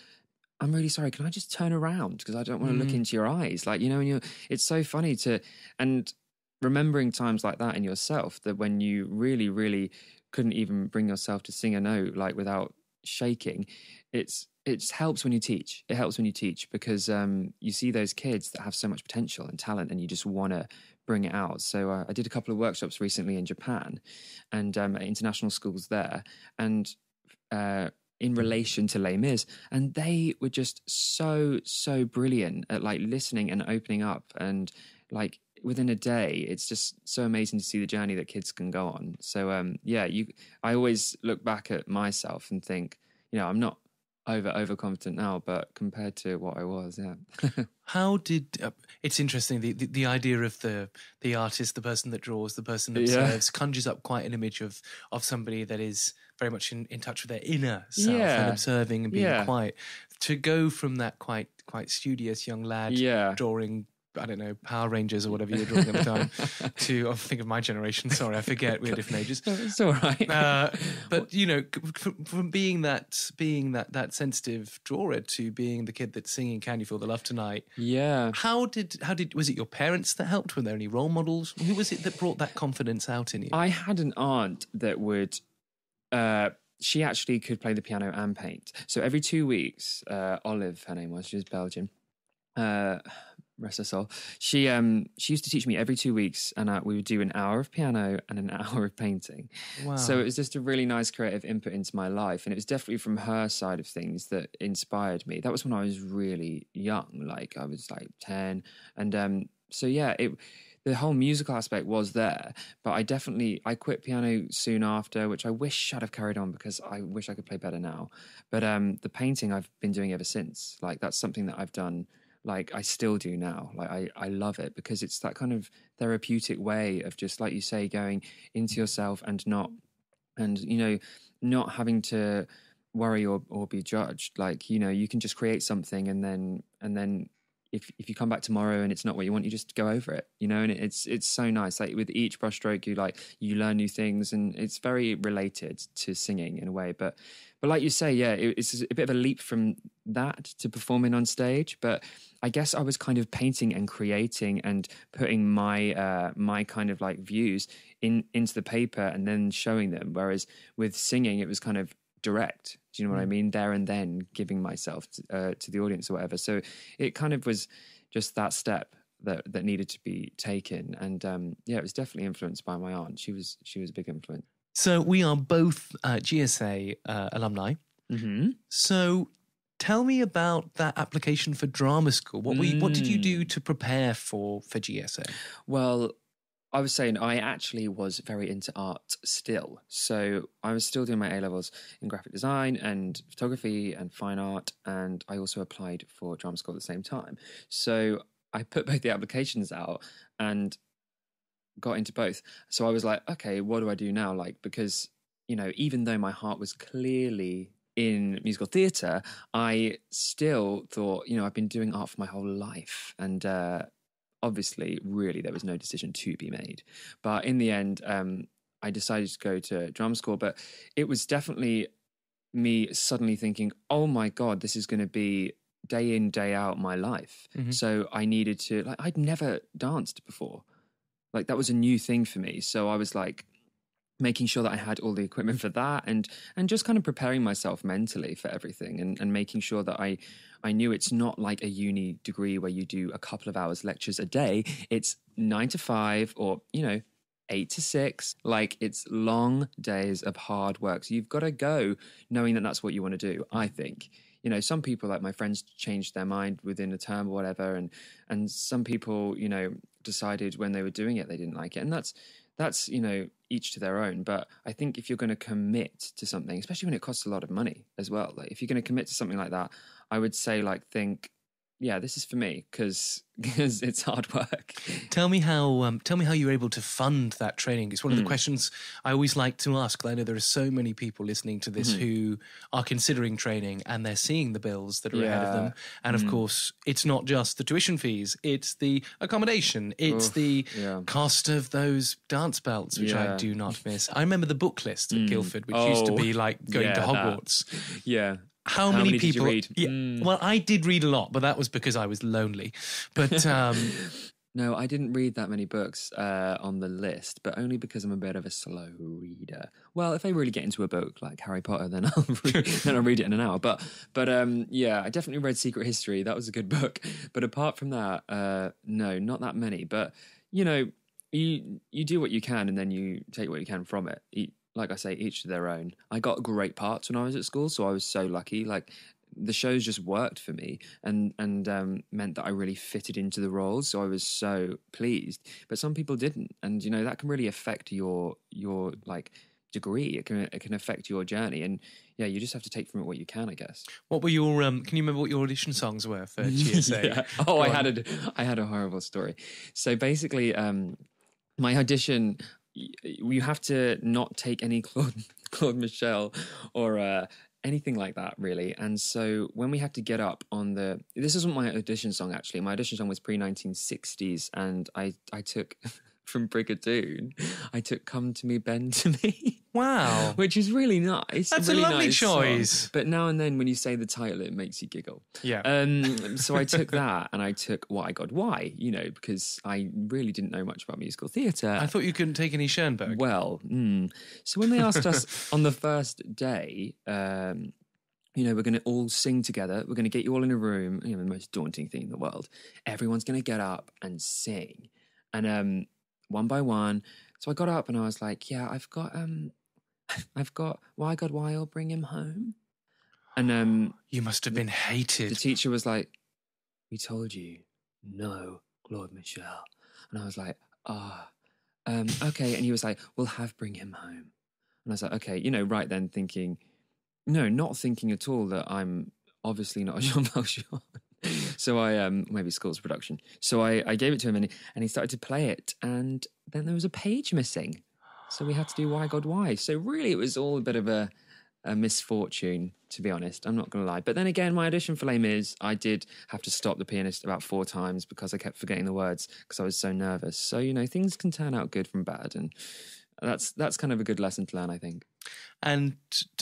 I'm really sorry. Can I just turn around? Because I don't want to look into your eyes. Like, you know, and you're, it's so funny to, and remembering times like that in yourself that when you really, really couldn't even bring yourself to sing a note like without shaking, it's, it helps when you teach. It helps when you teach because um, you see those kids that have so much potential and talent, and you just want to bring it out. So uh, I did a couple of workshops recently in Japan, and um, at international schools there, and uh, in relation to Les Mis, and they were just so so brilliant at like listening and opening up, and like within a day, it's just so amazing to see the journey that kids can go on. So um, yeah, you, I always look back at myself and think, you know, I'm not over overconfident now, but compared to what I was, yeah. How did uh, it's interesting the, the the idea of the the artist, the person that draws, the person that Yeah. observes, conjures up quite an image of of somebody that is very much in, in touch with their inner self and observing and being Yeah. quiet. To go from that quite quite studious young lad Yeah. drawing. I don't know Power Rangers or whatever you were drawing at the time. to I think of my generation. Sorry, I forget we're different ages. it's all right. Uh, but you know, from, from being that being that that sensitive drawer to being the kid that's singing "Can You Feel the Love Tonight," yeah. how did how did was it your parents that helped? Were there any role models? Who was it that brought that confidence out in you? I had an aunt that would. Uh, she actually could play the piano and paint. So every two weeks, uh, Olive, her name was, she was Belgian. Uh, rest her soul. She um she used to teach me every two weeks, and uh, we would do an hour of piano and an hour of painting. Wow. So it was just a really nice creative input into my life, and it was definitely from her side of things that inspired me. That was when I was really young, like I was like ten, and um so yeah, it the whole musical aspect was there, but I definitely I quit piano soon after, which I wish I'd have carried on because I wish I could play better now. But um, the painting I've been doing ever since, like that's something that I've done like I still do now. Like I, I love it because it's that kind of therapeutic way of just like you say, going into mm. yourself and not and you know, not having to worry or, or be judged. Like, you know, you can just create something and then and then if if you come back tomorrow and it's not what you want, you just go over it, you know. And it's it's so nice. Like with each brushstroke, you like you learn new things, and it's very related to singing in a way. But but like you say, yeah, it, it's a bit of a leap from that to performing on stage. But I guess I was kind of painting and creating and putting my uh, my kind of like views in into the paper and then showing them. Whereas with singing, it was kind of direct. Do you know what I mean? There and then giving myself to, uh, to the audience or whatever. So it kind of was just that step that that needed to be taken. And um, yeah, it was definitely influenced by my aunt. She was she was a big influence. So we are both uh, GSA uh, alumni. Mm-hmm. So tell me about that application for drama school. What we, what did you do to prepare for for GSA? Well, I was saying I actually was very into art still. So I was still doing my A levels in graphic design and photography and fine art, and I also applied for drama school at the same time. So I put both the applications out and got into both. So I was like, okay, what do I do now? Like because you know, even though my heart was clearly in musical theatre, I still thought, you know, I've been doing art for my whole life, and uh, obviously, really, there was no decision to be made. But in the end, um, I decided to go to drama school. But it was definitely me suddenly thinking, oh my God, this is going to be day in, day out my life. So I needed to, like, I'd never danced before. Like, that was a new thing for me. So I was like, making sure that I had all the equipment for that and and just kind of preparing myself mentally for everything and, and making sure that I I knew it's not like a uni degree where you do a couple of hours lectures a day. It's nine to five or, you know, eight to six. Like it's long days of hard work. So you've got to go knowing that that's what you want to do, I think. You know, some people like my friends changed their mind within a term or whatever and and some people, you know, decided when they were doing it they didn't like it. And that's that's you know each to their own but i think if you're going to commit to something especially when it costs a lot of money as well like if you're going to commit to something like that i would say like think yeah this is for me because it's hard work Tell me how um, tell me how you were able to fund that training. It's one Hmm. of the questions I always like to ask. I know there are so many people listening to Hmm. this who are considering training and they're seeing the bills that are ahead of them. Yeah. Hmm. And of course, it's not just the tuition fees; it's the accommodation, it's the yeah. cost of those dance belts, which I do not miss. I remember the book list at Guildford, which used to Oh, be like going yeah, to that. Hogwarts. yeah How, How many, many you people? read? Yeah, Mm. well, I did read a lot, but that was because I was lonely. But um, no i didn't read that many books uh, on the list but only because i'm a bit of a slow reader well if i really get into a book like harry potter then i'll read, then i'll read it in an hour but but um yeah i definitely read secret history that was a good book but apart from that uh no not that many but you know you you do what you can and then you take what you can from it E- like i say each to their own i got great parts when i was at school so i was so lucky like the shows just worked for me and and um, meant that I really fitted into the roles. So I was so pleased. But some people didn't, and you know that can really affect your your like degree. It can it can affect your journey, and yeah, you just have to take from it what you can, I guess. what were your? Um, can you remember what your audition songs were for GSA? Yeah. Oh, Go I on. had a I had a horrible story. So basically, um, my audition, you have to not take any Claude Claude Michel or uh, anything like that, really. And so when we had to get up on the, this isn't my audition song actually. My audition song was pre 1960s, and I I took. From Brigadoon, I took "Come to Me, Bend to Me," Wow. which is really nice. That's a really lovely nice song. choice. But now and then, when you say the title, it makes you giggle. Yeah. Um, so I took that and I took Why God Why, you know, because I really didn't know much about musical theatre. I thought you couldn't take any Schoenberg. well, mm. so when they asked us on the first day, um, you know, we're going to all sing together. We're going to get you all in a room. You know, the most daunting thing in the world. Everyone's going to get up and sing, and um, one by one. So I got up and I was like, "Yeah, I've got, um, I've got Why God Why. I'll bring him home." And um, you must have been hated. the teacher was like, "We told you, no, Claude Michel," and I was like, "Ah, um, okay." And he was like, "We'll have bring him home," and I was like, "Okay," you know, right then thinking, no, not thinking at all that I'm obviously not a Jean Valjean. so I um maybe school's production. So I I gave it to him and he, and he started to play it and then there was a page missing. So we had to do why God why. So really it was all a bit of a a misfortune, to be honest. I'm not going to lie. But then again, my audition for Les Mis, I did have to stop the pianist about four times because I kept forgetting the words because I was so nervous. So you know, things can turn out good from bad, and that's that's kind of a good lesson to learn, I think. And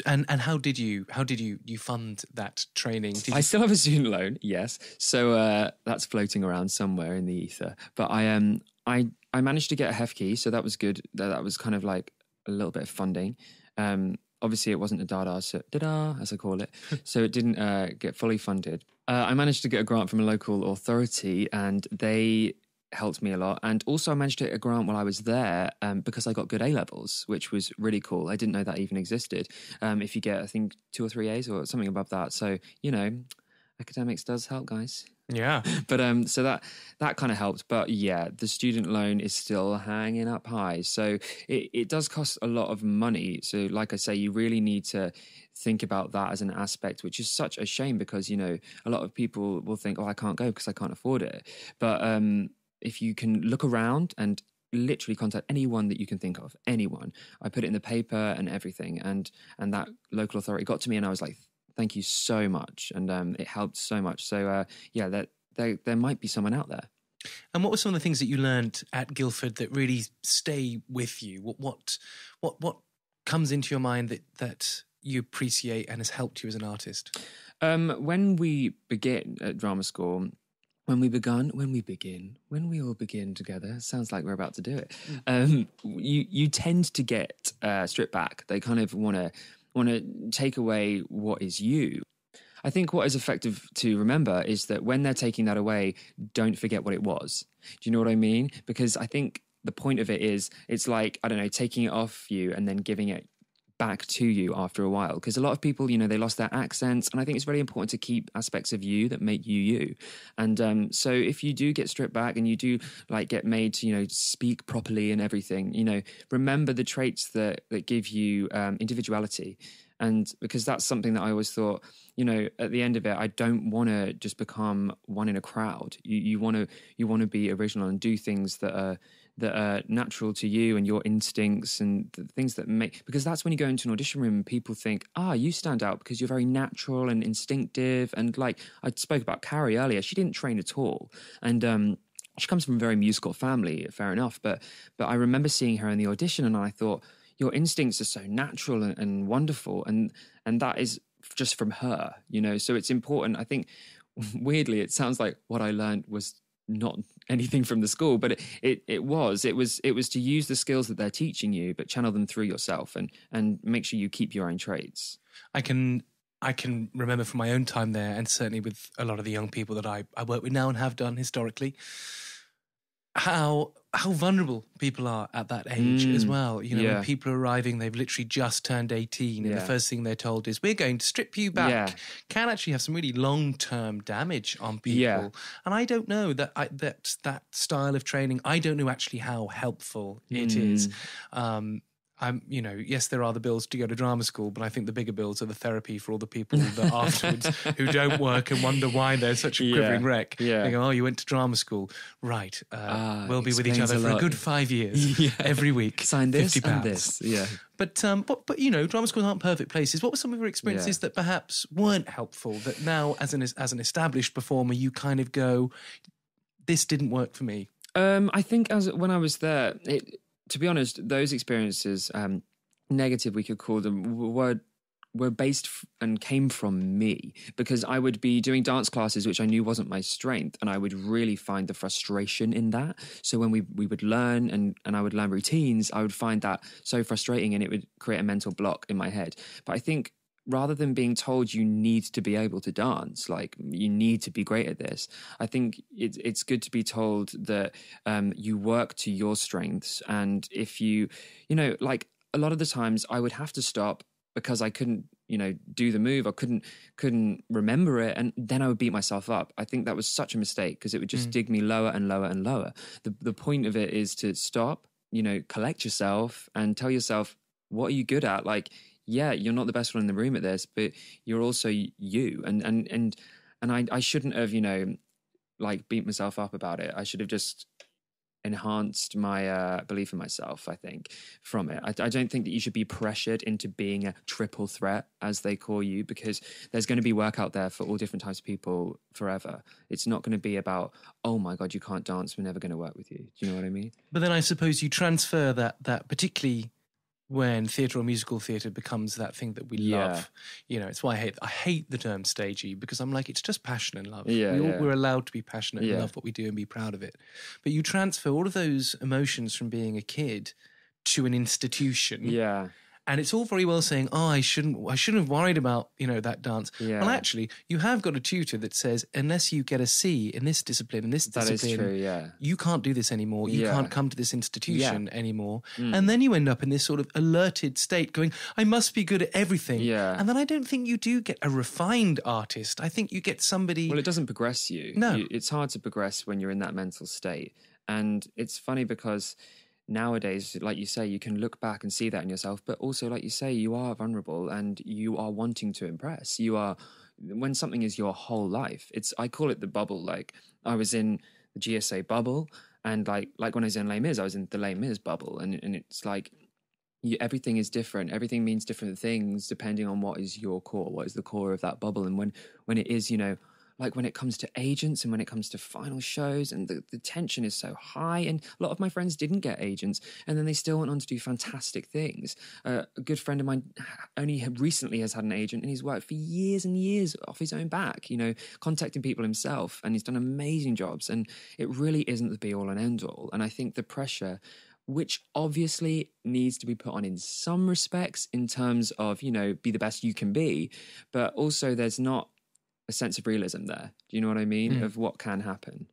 and and how did you how did you you fund that training? Did I still have a student loan, yes. So uh, that's floating around somewhere in the ether. But I um I I managed to get a HEFCE, so that was good. That, that was kind of like a little bit of funding. Um, obviously, it wasn't a Dada, so Dada as I call it. so it didn't uh, get fully funded. Uh, I managed to get a grant from a local authority, and they helped me a lot. And also, I managed to get a grant while I was there um, because I got good A levels, which was really cool. I didn't know that even existed. Um, if you get, I think, two or three A's or something above that. So, you know, academics does help, guys. yeah. But um, so that that kind of helped. But yeah, the student loan is still hanging up high, so it, it does cost a lot of money. So, like I say, you really need to think about that as an aspect, which is such a shame because you know a lot of people will think, "Oh, I can't go because I can't afford it." But um, if you can look around and literally contact anyone that you can think of anyone i put it in the paper and everything and and that local authority got to me and i was like thank you so much and um it helped so much so uh yeah that there there might be someone out there And what were some of the things that you learned at Guildford that really stay with you? What what what what comes into your mind that that you appreciate and has helped you as an artist? Um, when we begin at drama school, when we begun, when we begin, when we all begin together, sounds like we're about to do it. Um, you you tend to get uh, stripped back. They kind of want to want to take away what is you. I think what is effective to remember is that when they're taking that away, don't forget what it was. Do you know what I mean? Because I think the point of it is it's like I don't know, taking it off you and then giving it back to you after a while because a lot of people you know they lost their accents and i think it's really important to keep aspects of you that make you you. And um, so if you do get stripped back and you do like get made to you know speak properly and everything you know remember the traits that that give you um, individuality. And because that's something that i always thought you know at the end of it i don't want to just become one in a crowd. You you want to you want to be original and do things that are that are natural to you and your instincts and the things that make because that's when you go into an audition room and people think ah you stand out because you're very natural and instinctive. And like i spoke about carrie earlier. She didn't train at all. And um she comes from a very musical family fair enough. But but i remember seeing her in the audition and i thought your instincts are so natural and, and wonderful. And and that is just from her you know? So it's important. I think weirdly it sounds like what i learned was not anything from the school but it, it it was. It was it was to use the skills that they're teaching you but channel them through yourself and and make sure you keep your own traits. I can I can remember from my own time there, and certainly with a lot of the young people that I, I work with now and have done historically, how how vulnerable people are at that age as Mm, well. You know, yeah. when people are arriving, they've literally just turned eighteen, and the first thing they're told is, "We're going to strip you back." Yeah. Can actually have some really long term damage on people. Yeah. And I don't know that I, that that style of training. I don't know actually how helpful it Mm. is. Um, I'm, you know, yes, there are the bills to go to drama school, but I think the bigger bills are the therapy for all the people that afterwards who don't work and wonder why they're such a Yeah, quivering wreck. yeah. They go, "Oh, you went to drama school, right? Uh, Ah, we'll be with each other a for a good five years Yeah. every week. sign this 50 and pounds. this yeah But um, but but you know, drama schools aren't perfect places. What were some of your experiences Yeah. that perhaps weren't helpful? That now, as an as an established performer, you kind of go, "This didn't work for me." Um, I think as when I was there, it, to be honest, those experiences, um, negative we could call them, were were based f- and came from me because I would be doing dance classes, which I knew wasn't my strength, and I would really find the frustration in that. So when we we would learn and and I would learn routines, I would find that so frustrating, and it would create a mental block in my head. But I think rather than being told you need to be able to dance, like you need to be great at this, I think it's it's good to be told that um, you work to your strengths, and if you, you know, like a lot of the times I would have to stop because I couldn't, you know, do the move, I couldn't couldn't remember it, and then I would beat myself up. I think that was such a mistake because it would just dig me lower and lower and lower. The the point of it is to stop, you know, collect yourself and tell yourself what are you good at, like yeah, you're not the best one in the room at this, but you're also you. And and and and I, I shouldn't have, you know, like beat myself up about it. I should have just enhanced my uh, belief in myself. I think from it. I, I don't think that you should be pressured into being a triple threat, as they call you, because there's going to be work out there for all different types of people forever. It's not going to be about oh my god, you can't dance. We're never going to work with you. Do you know what I mean? But then I suppose you transfer that that particularly when theatre or musical theatre becomes that thing that we Yeah. love. You know, it's why I hate I hate the term stagey because I'm like it's just passion and love. Yeah, we all, yeah. we're allowed to be passionate Yeah. and love what we do and be proud of it. But you transfer all of those emotions from being a kid to an institution. Yeah. And it's all very well saying, "Oh, I shouldn't. I shouldn't have worried about you know that dance." Yeah. Well, actually, you have got a tutor that says, "Unless you get a C in this discipline, in this That is discipline, true. Yeah. you can't do this anymore. You Yeah. Mm. can't come to this institution anymore. And then you end up in this sort of alerted state going, I must be good at everything. Yeah. And then I don't think you do get a refined artist. I think you get somebody. Well, it doesn't progress you. No. You- it's hard to progress when you're in that mental state. And it's funny because nowadays, like you say, you can look back and see that in yourself. But also, like you say, you are vulnerable and you are wanting to impress. You are, when something is your whole life, it's, I call it the bubble. Like I was in the GSA bubble. And like, like when I was in Les Mis, I was in the Les Mis bubble. And, and it's like, you, everything is different. Everything means different things depending on what is your core, what is the core of that bubble. And when when it is, you know, like when it comes to agents and when it comes to final shows, and the, the tension is so high. And a lot of my friends didn't get agents, and then they still went on to do fantastic things. Uh, a good friend of mine only recently has had an agent, and he's worked for years and years off his own back. You know, contacting people himself, and he's done amazing jobs. And it really isn't the be all and end all. And I think the pressure which obviously needs to be put on in some respects in terms of, you know, be the best you can be, but also there's not a sense of realism there. Do you know what I mean? Of what can happen.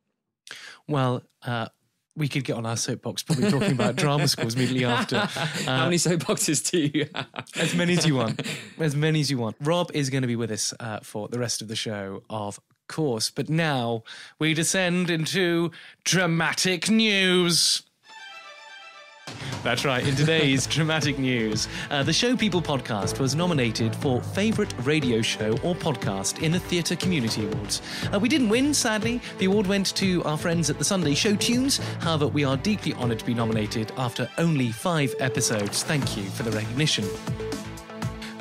well, uh, we could get on our soapbox probably talking about drama schools immediately after. How many soapboxes do you have? As many as you want. As many as you want. Rob is going to be with us uh, for the rest of the show, of course. But now we descend into dramatic news. That's right. In today's dramatic news, uh, the Show People podcast was nominated for Favourite Radio Show or Podcast in the Theatre Community Awards. Uh, we didn't win, sadly. The award went to our friends at the Sunday Show Tunes. However, we are deeply honoured to be nominated after only five episodes. Thank you for the recognition.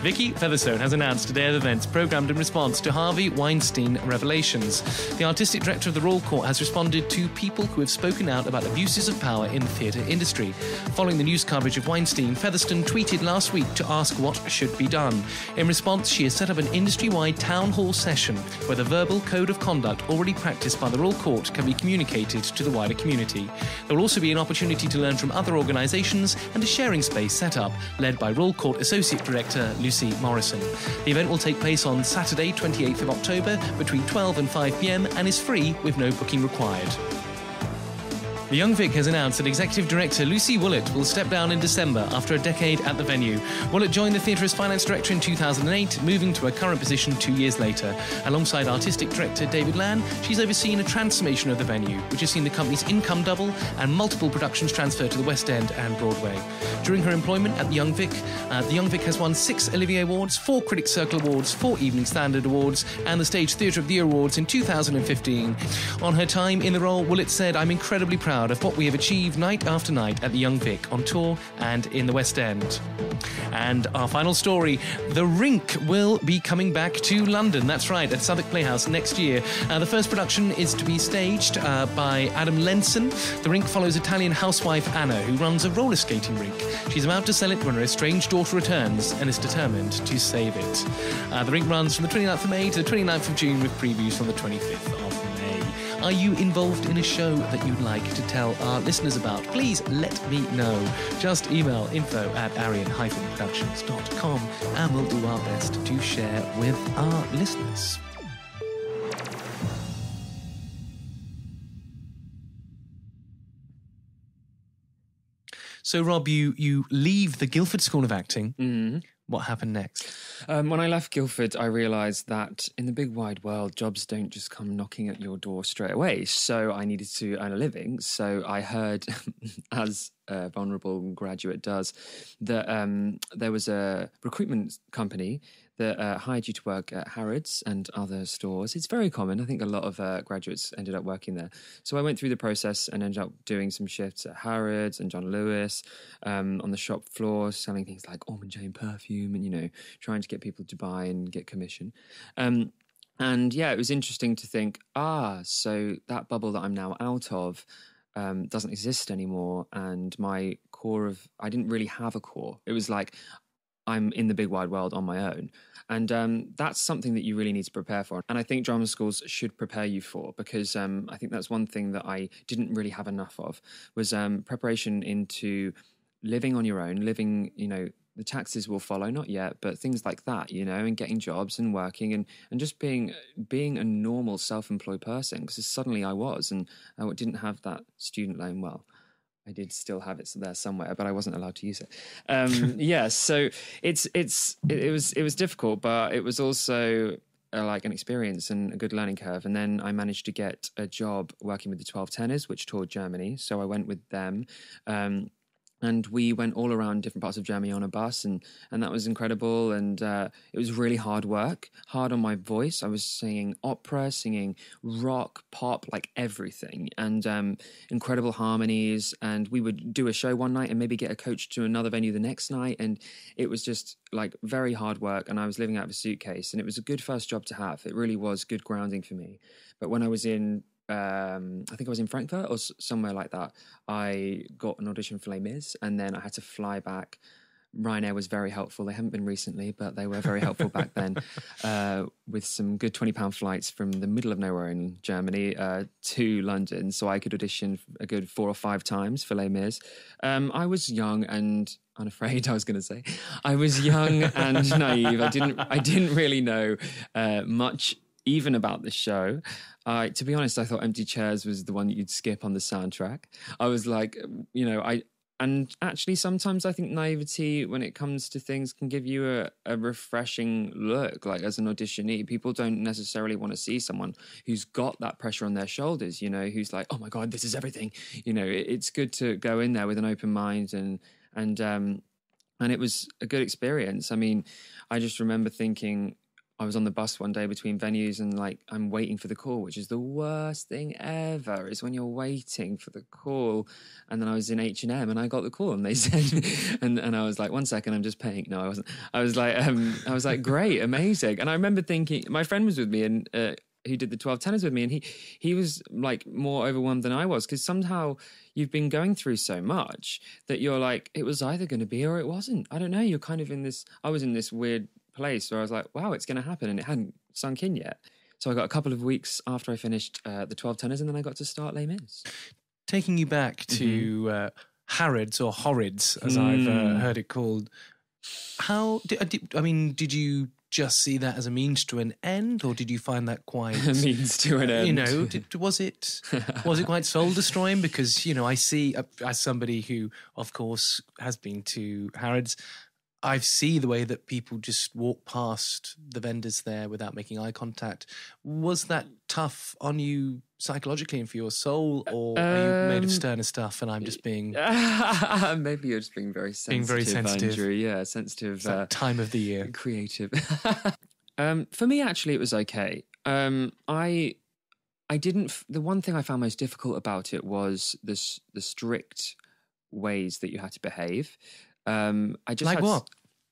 Vicky Featherstone has announced a day of events programmed in response to Harvey Weinstein revelations. The artistic director of the Royal Court has responded to people who have spoken out about abuses of power in the theatre industry. Following the news coverage of Weinstein, Featherstone tweeted last week to ask what should be done. In response, she has set up an industry wide town hall session where the verbal code of conduct already practiced by the Royal Court can be communicated to the wider community. There will also be an opportunity to learn from other organisations and a sharing space set up, led by Royal Court Associate Director Lucy Morrison. The event will take place on Saturday, 28th of October, between 12 and 5 pm and is free with no booking required. The Young Vic has announced that Executive Director Lucy Woollett will step down in December after a decade at the venue. Woollett joined the theatre as Finance Director in 2008, moving to her current position two years later. Alongside Artistic Director David Lan, she's overseen a transformation of the venue, which has seen the company's income double and multiple productions transferred to the West End and Broadway. During her employment at the Young Vic, uh, the Young Vic has won six Olivier Awards, four Critics Circle Awards, four Evening Standard Awards, and the Stage Theatre of the Year Awards in 2015. On her time in the role, Woollett said, I'm incredibly proud of what we have achieved night after night at the Young Vic on tour and in the West End. And our final story The Rink will be coming back to London. That's right, at Southwark Playhouse next year. Uh, the first production is to be staged uh, by Adam Lenson. The Rink follows Italian housewife Anna, who runs a roller skating rink. She's about to sell it when her estranged daughter returns and is determined to save it. Uh, the Rink runs from the 29th of May to the 29th of June with previews from the 25th of. Are you involved in a show that you'd like to tell our listeners about? Please let me know. Just email info at arion-productions.com and we'll do our best to share with our listeners. So, Rob, you, you leave the Guildford School of Acting. Mm-hmm. What happened next? Um, when I left Guildford, I realised that in the big wide world, jobs don't just come knocking at your door straight away. So I needed to earn a living. So I heard, as a vulnerable graduate does, that um, there was a recruitment company that uh, hired you to work at Harrods and other stores. It's very common. I think a lot of uh, graduates ended up working there. So I went through the process and ended up doing some shifts at Harrods and John Lewis um, on the shop floor, selling things like Ormonde Jayne perfume and, you know, trying to get people to buy and get commission. Um, and yeah, it was interesting to think, ah, so that bubble that I'm now out of um, doesn't exist anymore. And my core of, I didn't really have a core. It was like, I'm in the big wide world on my own. And um, that's something that you really need to prepare for. And I think drama schools should prepare you for because um, I think that's one thing that I didn't really have enough of was um, preparation into living on your own, living, you know, the taxes will follow, not yet, but things like that, you know, and getting jobs and working and, and just being being a normal self-employed person because suddenly I was and I didn't have that student loan well. I did still have it there somewhere, but I wasn't allowed to use it. Um, yeah, so it's it's it, it, was it was difficult, but it was also uh, like an experience and a good learning curve. And then I managed to get a job working with the Twelve Tenors, which toured Germany. So I went with them. Um, and we went all around different parts of Germany on a bus, and and that was incredible. And uh, it was really hard work, hard on my voice. I was singing opera, singing rock, pop, like everything, and um, incredible harmonies. And we would do a show one night, and maybe get a coach to another venue the next night, and it was just like very hard work. And I was living out of a suitcase, and it was a good first job to have. It really was good grounding for me. But when I was in um, I think I was in Frankfurt or s- somewhere like that. I got an audition for Les Mis, and then I had to fly back. Ryanair was very helpful. They haven't been recently, but they were very helpful back then uh, with some good £20 flights from the middle of nowhere in Germany uh, to London. So I could audition a good four or five times for Les Mis. Um, I was young and unafraid i was going to say i was young and naive i didn't i didn't really know uh, much even about the show. Uh, to be honest, I thought Empty Chairs was the one that you'd skip on the soundtrack. I was like, you know, I and actually sometimes I think naivety when it comes to things can give you a, a refreshing look. Like as an auditionee, people don't necessarily want to see someone who's got that pressure on their shoulders. You know, who's like, oh my god, this is everything. You know, it, it's good to go in there with an open mind and and um and it was a good experience. I mean, I just remember thinking I was on the bus one day between venues and like I'm waiting for the call, which is the worst thing ever. Is when you're waiting for the call, and then I was in H and M and I got the call and they said, and and I was like, one second, I'm just paying. No, I wasn't. I was like, um, I was like, great, amazing. And I remember thinking, my friend was with me and. Uh, who did the 12 tenors with me and he he was like more overwhelmed than I was because somehow you've been going through so much that you're like it was either going to be or it wasn't I don't know you're kind of in this I was in this weird place where I was like, wow, it's going to happen. And it hadn't sunk in yet. So I got a couple of weeks after I finished uh, the 12 tenors and then I got to start Les Mis. Taking you back to uh, Harrods or Horrids, as I've uh, heard it called. How, did, did, I mean, did you just see that as a means to an end, or did you find that quite A means to an end. You know, did, was it was it quite soul destroying? Because you know, I see uh, as somebody who, of course, has been to Harrods. I see the way that people just walk past the vendors there without making eye contact. Was that tough on you psychologically and for your soul, or are you made of Um, sterner stuff and I'm just being Maybe you're just being very sensitive. Being very sensitive. Andrew. Yeah, sensitive. Uh, time of the year? creative. um, for me, actually, it was okay. Um, I I didn't. The one thing I found most difficult about it was this the strict ways that you had to behave. Um, I just Like had what?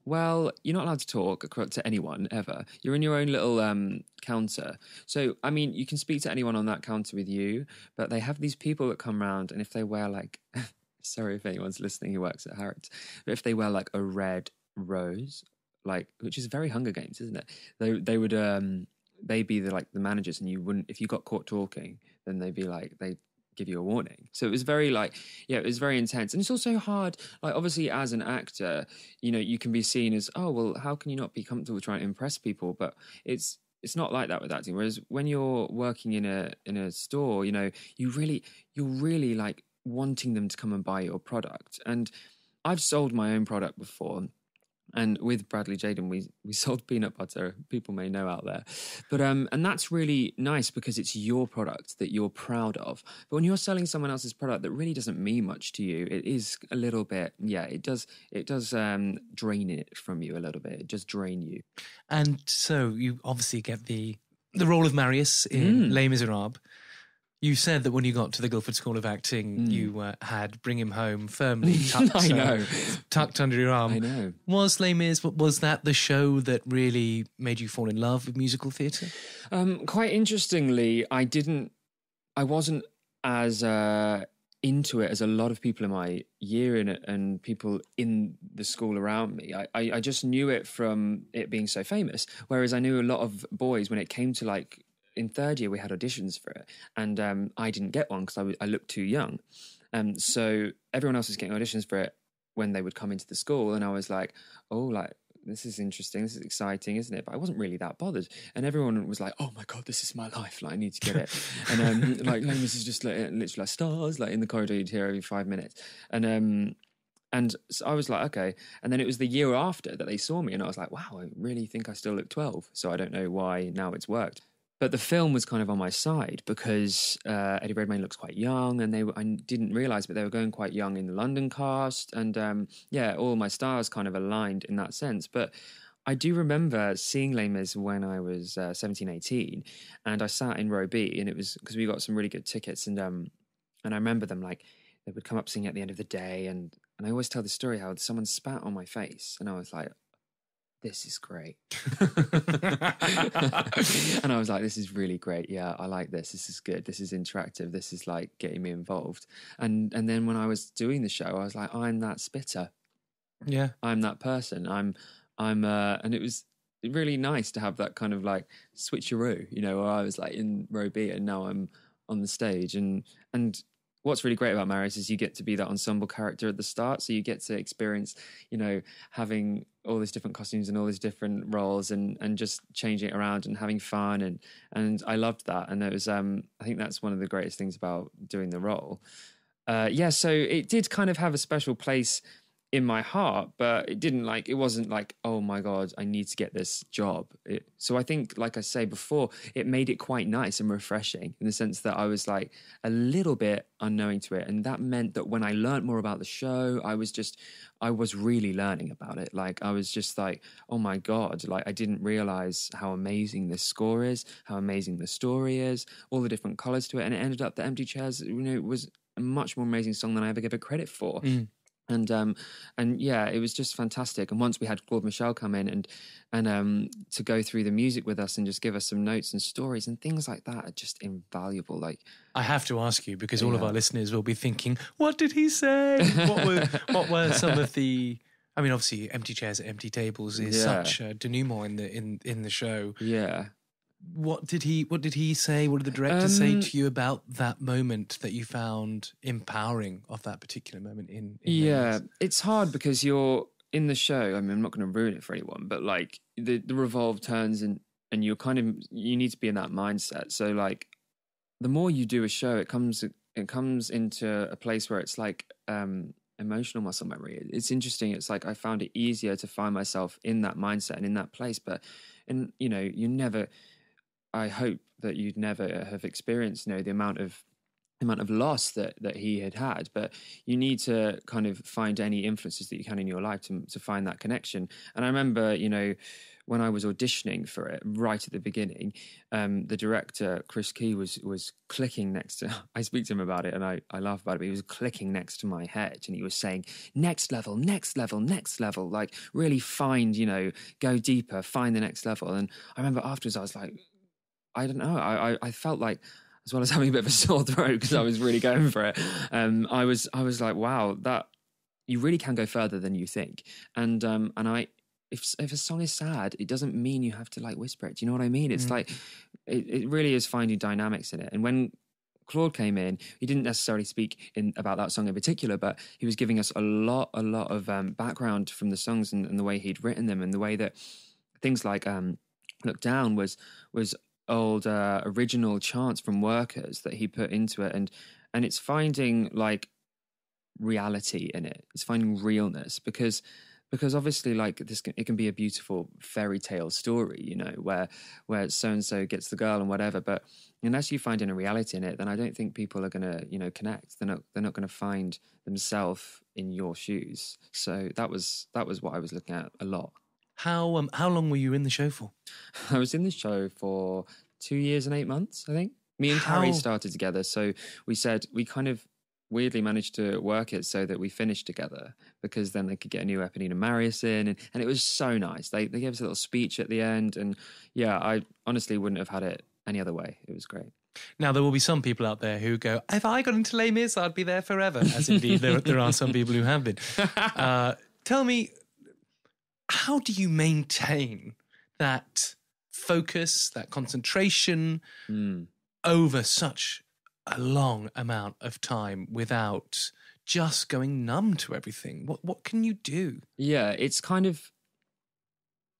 Well, you're not allowed to talk to anyone ever. You're in your own little um, counter. So, I mean, you can speak to anyone on that counter with you, but they have these people that come round, and if they wear like, sorry if anyone's listening who works at Harrods, but if they wear like a red rose, like which is very Hunger Games, isn't it? They they would um they'd be the like the managers, and you wouldn't if you got caught talking, then they'd be like they give you a warning. So it was very like yeah, it was very intense, and it's also hard. Like obviously, as an actor, you know, you can be seen as oh well, how can you not be comfortable trying to impress people? But it's it's not like that with acting. Whereas when you're working in a in a store, you know, you really you're really like wanting them to come and buy your product. And I've sold my own product before. And with Bradley Jaden, we we sold peanut butter. People may know out there, but um, and that's really nice because it's your product that you're proud of. But when you're selling someone else's product that really doesn't mean much to you, it is a little bit, yeah, it does it does um, drain it from you a little bit. It just drain you. And so you obviously get the the role of Marius in Mm. Les Miserables. You said that when you got to the Guildford School of Acting, Mm. you uh, had Bring Him Home firmly tucked, I know. uh, tucked under your arm. I know. Was Les Mis, was that the show that really made you fall in love with musical theatre? Um, quite interestingly, I didn't. I wasn't as uh, into it as a lot of people in my year in it and people in the school around me. I, I, I just knew it from it being so famous. Whereas I knew a lot of boys when it came to like in third year we had auditions for it, and um, I didn't get one because I, w- I looked too young. Um, so everyone else was getting auditions for it when they would come into the school, and I was like, oh, like this is interesting, this is exciting, isn't it? But I wasn't really that bothered, and everyone was like, oh my god, this is my life, like I need to get it, and um, like Les Mis is just like, literally like stars, like in the corridor you'd hear every five minutes, and um. And so I was like, okay. And then it was the year after that they saw me, and I was like, wow, I really think I still look 12. So I don't know why now it's worked. But the film was kind of on my side because uh, Eddie Redmayne looks quite young, and they were, I didn't realize, but they were going quite young in the London cast, and um, yeah, all my stars kind of aligned in that sense. But I do remember seeing Les Mis when I was uh, 17, 18, and I sat in row B, and it was because we got some really good tickets, and um, and I remember them like they would come up singing at the end of the day, and and I always tell the story how someone spat on my face, and I was like, this is great. and I was like, this is really great. Yeah, I like this. This is good. This is interactive. This is like getting me involved. And and then when I was doing the show, I was like, I'm that spitter. Yeah. I'm that person. I'm I'm uh and it was really nice to have that kind of like switcheroo, you know, where I was like in row B and now I'm on the stage and and what's really great about Marius is you get to be that ensemble character at the start. So you get to experience, you know, having all these different costumes and all these different roles and and just changing it around and having fun and and I loved that. And it was um I think that's one of the greatest things about doing the role. Uh yeah, so it did kind of have a special place in my heart, but it didn't like it wasn't like oh my god, I need to get this job. It, so I think, like I say before, it made it quite nice and refreshing in the sense that I was like a little bit unknowing to it, and that meant that when I learned more about the show, I was just I was really learning about it. Like I was just like oh my god, like I didn't realize how amazing this score is, how amazing the story is, all the different colors to it, and it ended up the Empty Chairs, you know, was a much more amazing song than I ever gave it credit for mm. And um and yeah it was just fantastic and once we had claude michel come in and and um to go through the music with us and just give us some notes and stories and things like that are just invaluable like I have to ask you because all of our listeners will be thinking, "What did he say? What were what were some of the?" I mean, obviously, empty chairs at empty tables is Yeah. such a denouement in the in in the show. yeah What did he What did he say? What did the director say Um, to you about that moment that you found empowering of that particular moment in? in yeah it's hard because you're in the show i mean i'm not going to ruin it for anyone but like the the revolve turns and and you're kind of you need to be in that mindset so like the more you do a show it comes it comes into a place where it's like um emotional muscle memory it's interesting it's like i found it easier to find myself in that mindset and in that place but and you know you never i hope that you'd never have experienced you know the amount of amount of loss that that he had had but you need to kind of find any influences that you can in your life to to find that connection and i remember you know when I was auditioning for it right at the beginning, um, the director Chris Key was was clicking next to. I speak to him about it and I, I laugh about it. But he was clicking next to my head and he was saying, "Next level, next level, next level." Like really find, you know, go deeper, find the next level. And I remember afterwards, I was like, I don't know. I I, I felt like as well as having a bit of a sore throat because I was really going for it. Um, I was I was like, wow, that you really can go further than you think. And um, and I if if a song is sad, it doesn't mean you have to like whisper it. Do you know what I mean? It's like it, it really is finding dynamics in it. And when Claude came in, he didn't necessarily speak in about that song in particular, but he was giving us a lot, a lot of um, background from the songs and, and the way he'd written them, and the way that things like um, "Look Down" was was old uh, original chants from workers that he put into it, and and it's finding like reality in it. It's finding realness because because obviously like this can, it can be a beautiful fairy tale story you know where where so and so gets the girl and whatever but unless you find in a reality in it then i don't think people are going to you know connect. They're not they're not going to find themselves in your shoes. So that was that was what i was looking at a lot How um, how long were you in the show for? i was in the show for two years and eight months i think me and How- carrie started together so we said we kind of weirdly managed to work it so that we finished together because then they could get a new Eponina Marius in and, and it was so nice. They they gave us a little speech at the end and yeah, I honestly wouldn't have had it any other way. It was great. Now there will be some people out there who go, "If I got into Les Mis, I'd be there forever." As indeed there, there are some people who have been. Uh, tell me, how do you maintain that focus, that concentration Mm. over such a long amount of time without just going numb to everything? What what can you do? Yeah, it's kind of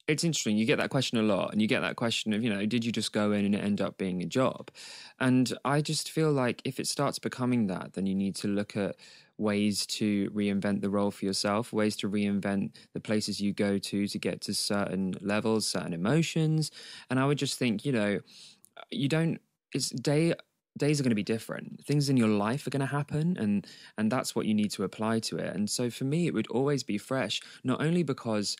it's interesting. You get that question a lot, and you get that question of, you know, did you just go in and it end up being a job? And I just feel like if it starts becoming that, then you need to look at ways to reinvent the role for yourself, ways to reinvent the places you go to to get to certain levels, certain emotions. And I would just think, you know, you don't. It's day days are going to be different things in your life are going to happen and and that's what you need to apply to it and so for me it would always be fresh not only because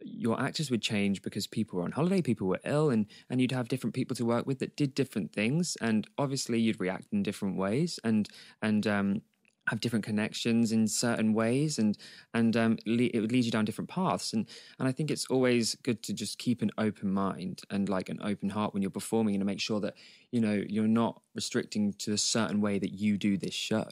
your actors would change because people were on holiday people were ill and and you'd have different people to work with that did different things and obviously you'd react in different ways and and um have different connections in certain ways and and um, le- it would lead you down different paths. And and I think it's always good to just keep an open mind and like an open heart when you're performing and to make sure that you know you're not restricting to a certain way that you do this show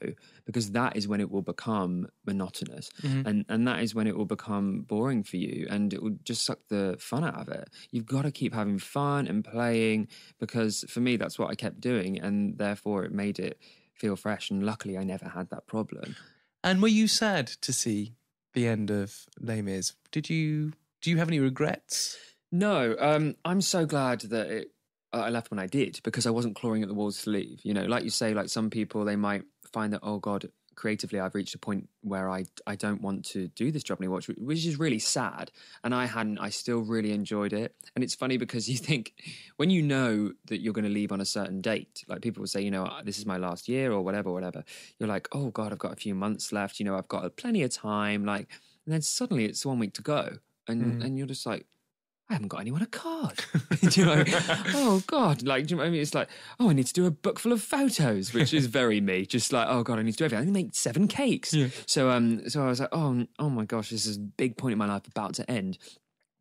because that is when it will become monotonous. And and that is when it will become boring for you and it will just suck the fun out of it. You've got to keep having fun and playing because for me that's what I kept doing and therefore it made it feel fresh and luckily I never had that problem And were you sad to see the end of Les Mis? Did you do you have any regrets? No, um, I'm so glad that it, I left when I did because I wasn't clawing at the walls to leave. You know, like you say, like some people they might find that oh god, creatively I've reached a point where I I don't want to do this job anymore, which, which is really sad. And I hadn't. I still really enjoyed it. And it's funny because you think when you know that you're going to leave on a certain date, like people will say, you know, "Ah, this is my last year or whatever, whatever. You're like, oh god, I've got a few months left. You know, I've got plenty of time. Like, and then suddenly it's one week to go, and and you're just like. I haven't got anyone a card. do you know? Oh God! Like, do you know what I mean? It's like, oh, I need to do a book full of photos, which is very me. Just like, oh God, I need to do everything. I need to make seven cakes. So, um, so I was like, oh, oh my gosh, this is a big point in my life about to end.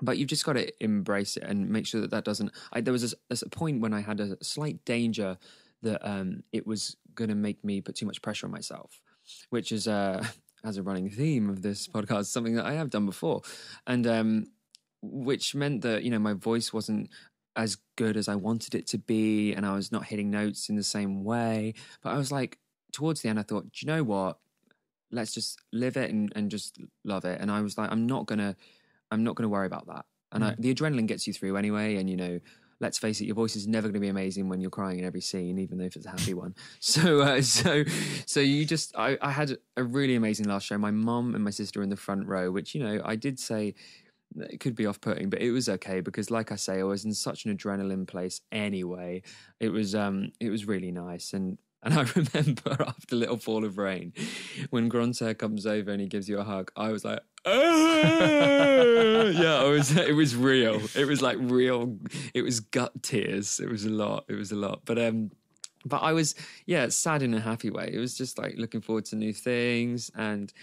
But you've just got to embrace it and make sure that that doesn't. I, there was a, a point when I had a slight danger that um, it was going to make me put too much pressure on myself, which is uh, as a running theme of this podcast, something that I have done before, and um, which meant that you know my voice wasn't as good as I wanted it to be, and I was not hitting notes in the same way. But I was like, towards the end, I thought, do you know what? Let's just live it and, and just love it. And I was like, I'm not gonna, I'm not gonna worry about that. And I, the adrenaline gets you through anyway. And you know, let's face it, your voice is never going to be amazing when you're crying in every scene, even though if it's a happy one. So, uh, so, so you just, I, I had a really amazing last show. My mum and my sister in the front row, which you know, I did say it could be off-putting, but it was okay because, like I say, I was in such an adrenaline place anyway. It was, um, it was really nice, and and I remember after Little Fall of Rain, when Grantaire comes over and he gives you a hug, I was like, "Ah!" yeah, I was. It was real. It was like real. It was gut tears. It was a lot. It was a lot. But um, but I was yeah sad in a happy way. It was just like looking forward to new things and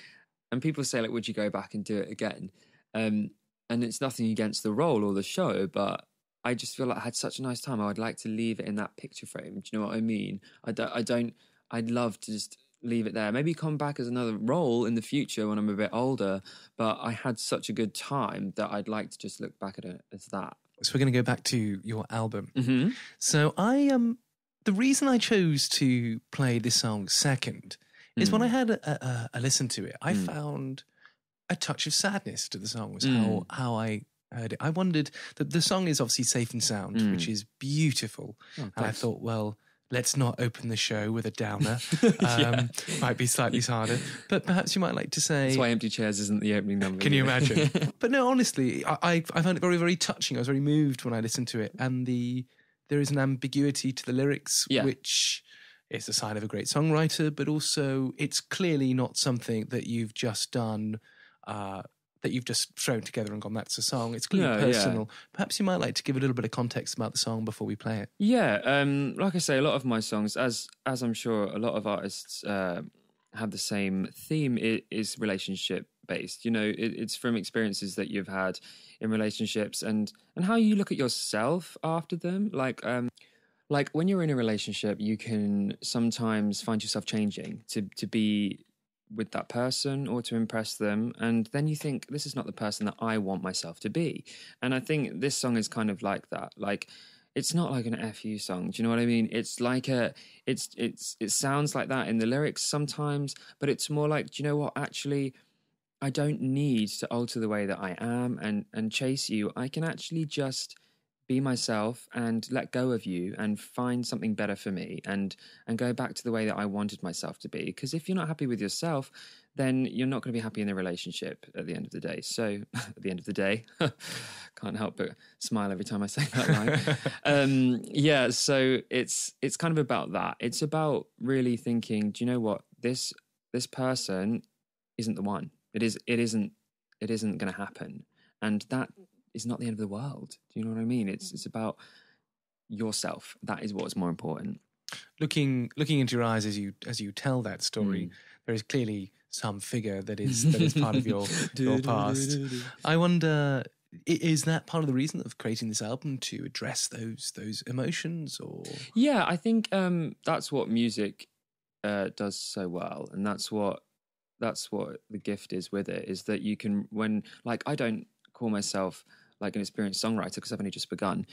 and people say like, would you go back and do it again? Um, and it's nothing against the role or the show, but I just feel like I had such a nice time. I would like to leave it in that picture frame. Do you know what I mean? I don't. I don't. I'd love to just leave it there. Maybe come back as another role in the future when I'm a bit older. But I had such a good time that I'd like to just look back at it as that. So we're going to go back to your album. Mm-hmm. So I um the reason I chose to play this song second is when I had a, a, a listen to it, I found a touch of sadness to the song. Was how how I heard it. I wondered that the song is obviously safe and sound, which is beautiful, and I thought, well, let's not open the show with a downer. Um, Might be slightly harder, but perhaps you might like to say. That's why Empty Chairs isn't the opening number. Can you imagine? but no, honestly, I, I I found it very very touching. I was very moved when I listened to it, and the there is an ambiguity to the lyrics, Yeah. which is a sign of a great songwriter, but also it's clearly not something that you've just done. Uh, that you've just thrown together and gone, that's a song. It's clearly yeah. personal. Perhaps you might like to give a little bit of context about the song before we play it. Yeah, um, like I say, a lot of my songs, as as I'm sure a lot of artists uh, have the same theme, it is relationship based. You know, it, it's from experiences that you've had in relationships and and how you look at yourself after them. Like, um, like when you're in a relationship, you can sometimes find yourself changing to to be with that person or to impress them and then you think this is not the person that I want myself to be. And I think this song is kind of like that. Like it's not like an fu song do you know what i mean? It's like a it's it's it sounds like that in the lyrics sometimes but it's more like do you know what? Actually i don't need to alter the way that i am and and chase you. I can actually just be myself and let go of you and find something better for me and and go back to the way that I wanted myself to be. Because if you're not happy with yourself then you're not going to be happy in the relationship at the end of the day. So at the end of the day can't help but smile every time I say that line. Um yeah so it's it's kind of about that. It's about really thinking do you know what? This this person isn't the one. It is it isn't it isn't going to happen. And that is not the end of the world do you know what i mean it's it's about yourself that is what's more important looking looking into your eyes as you as you tell that story, Mm. there is clearly some figure that is that is part of your your past. I wonder, is that part of the reason of creating this album to address those those emotions, or Yeah, I think um, that's what music uh, does so well, and that's what that's what the gift is with it. Is that you can when like I don't call myself like an experienced songwriter because I've only just begun,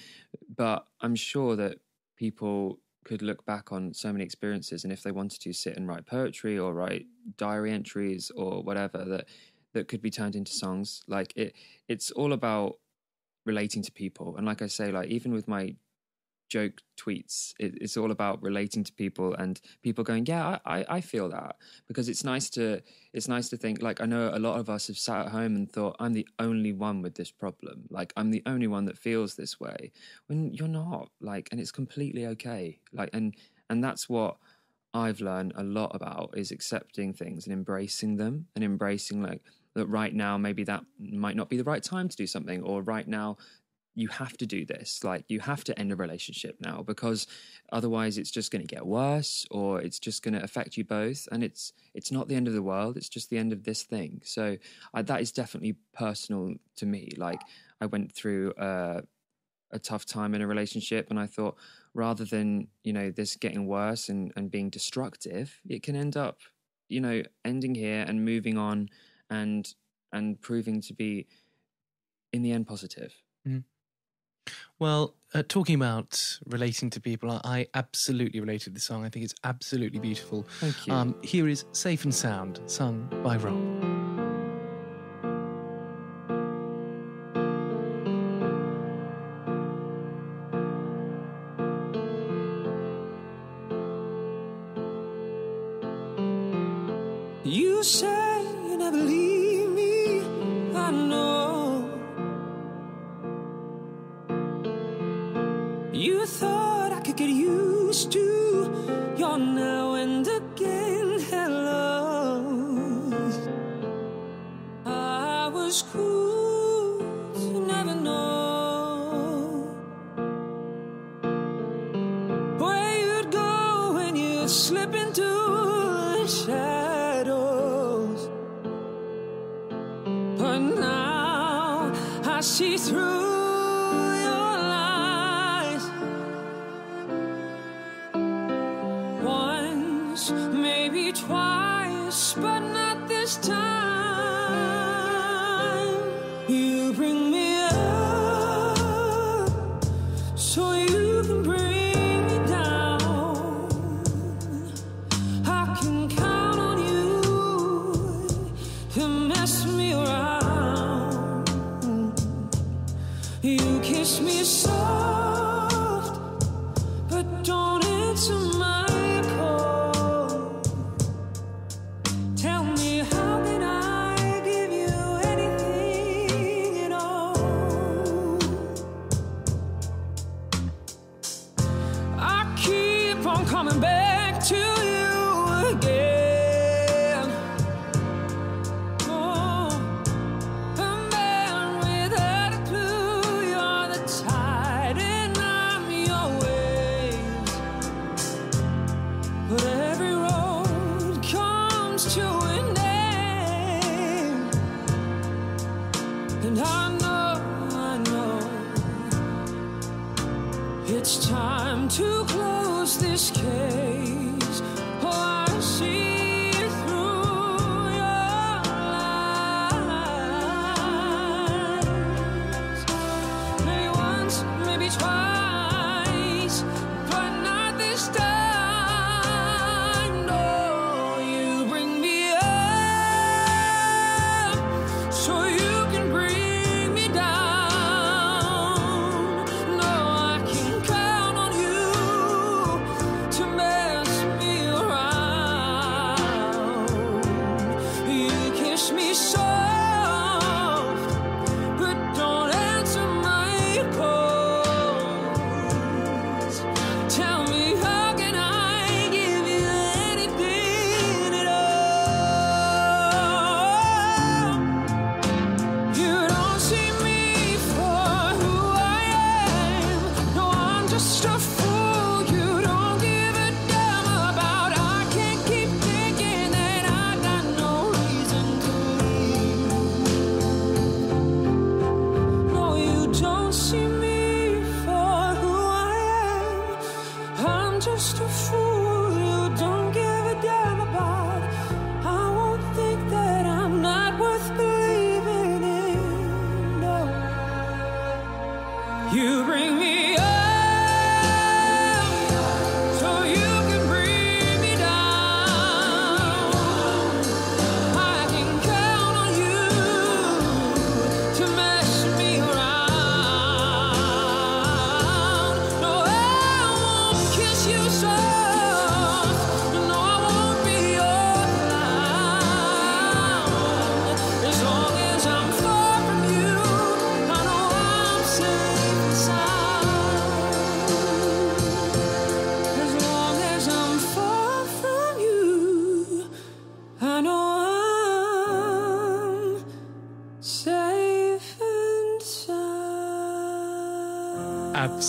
but I'm sure that people could look back on so many experiences, and if they wanted to sit and write poetry or write diary entries or whatever that that could be turned into songs. Like it, it's all about relating to people, and like I say, like even with my joke tweets. It, it's all about relating to people and people going, yeah, I, I, I feel that. Because it's nice to it's nice to think like I know a lot of us have sat at home and thought I'm the only one with this problem, like I'm the only one that feels this way when you're not, like, and it's completely okay, like, and and that's what I've learned a lot about is accepting things and embracing them and embracing like that right now maybe that might not be the right time to do something or right now you have to do this like you have to end a relationship now because otherwise it's just going to get worse or it's just going to affect you both and it's it's not the end of the world it's just the end of this thing. So I, that is definitely personal to me. Like i went through a tough time in a relationship and i thought rather than you know this getting worse and, and being destructive it can end up you know ending here and moving on and and proving to be in the end positive mm-hmm. Well, uh, talking about relating to people, I, I absolutely related to the song. I think it's absolutely beautiful. Thank you. Um, here is Safe and Sound, sung by Rob.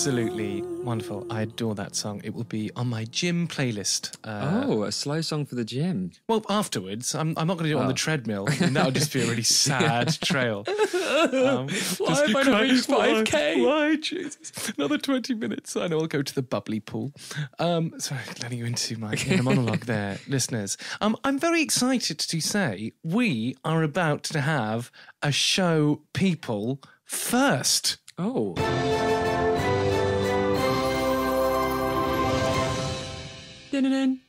Absolutely wonderful. I adore that song. It will be on my gym playlist. Uh, oh, a slow song for the gym. Well, afterwards, I'm, I'm not going to do it on Oh. the treadmill. and that would just be a really sad trail. Um, have keep I not crying, reached why? 5K? Why, Jesus? Another 20 minutes. I know I'll go to the bubbly pool. Um, sorry, letting you into my inner monologue there, listeners. Um, I'm very excited to say we are about to have a show people first. Oh. Dun-dun-dun.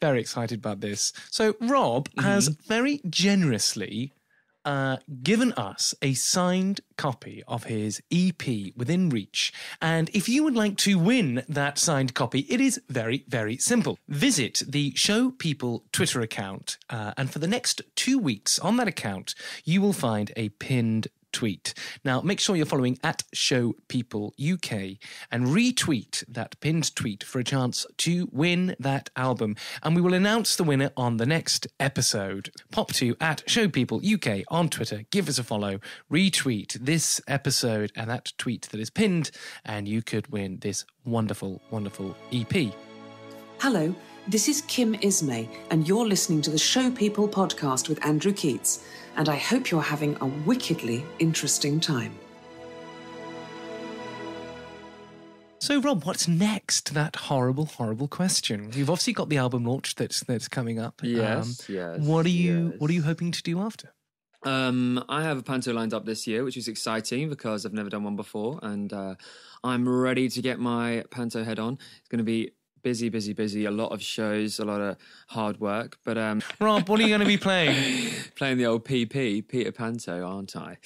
very excited about this. So, Rob has very generously uh, given us a signed copy of his EP within reach. And if you would like to win that signed copy, it is very, very simple. Visit the Show People Twitter account, uh, and for the next two weeks on that account, you will find a pinned tweet. Now, make sure you're following at Show People UK and retweet that pinned tweet for a chance to win that album. And we will announce the winner on the next episode. Pop to at Show People UK on Twitter, give us a follow, retweet this episode and that tweet that is pinned, and you could win this wonderful, wonderful EP. Hello, this is Kim Ismay, and you're listening to the Show People podcast with Andrew Keates, and I hope you're having a wickedly interesting time. So, Rob, what's next? That horrible, horrible question. You've obviously got the album launch that's that's coming up. Um, Yes, yes, What are you yes. What are you hoping to do after? Um, I have a panto lined up this year, which is exciting because I've never done one before, and uh, I'm ready to get my panto head on. It's going to be busy, busy, busy. A lot of shows, a lot of hard work, but um, Rob, what are you going to be playing? playing the old PP, Peter Panto, aren't I?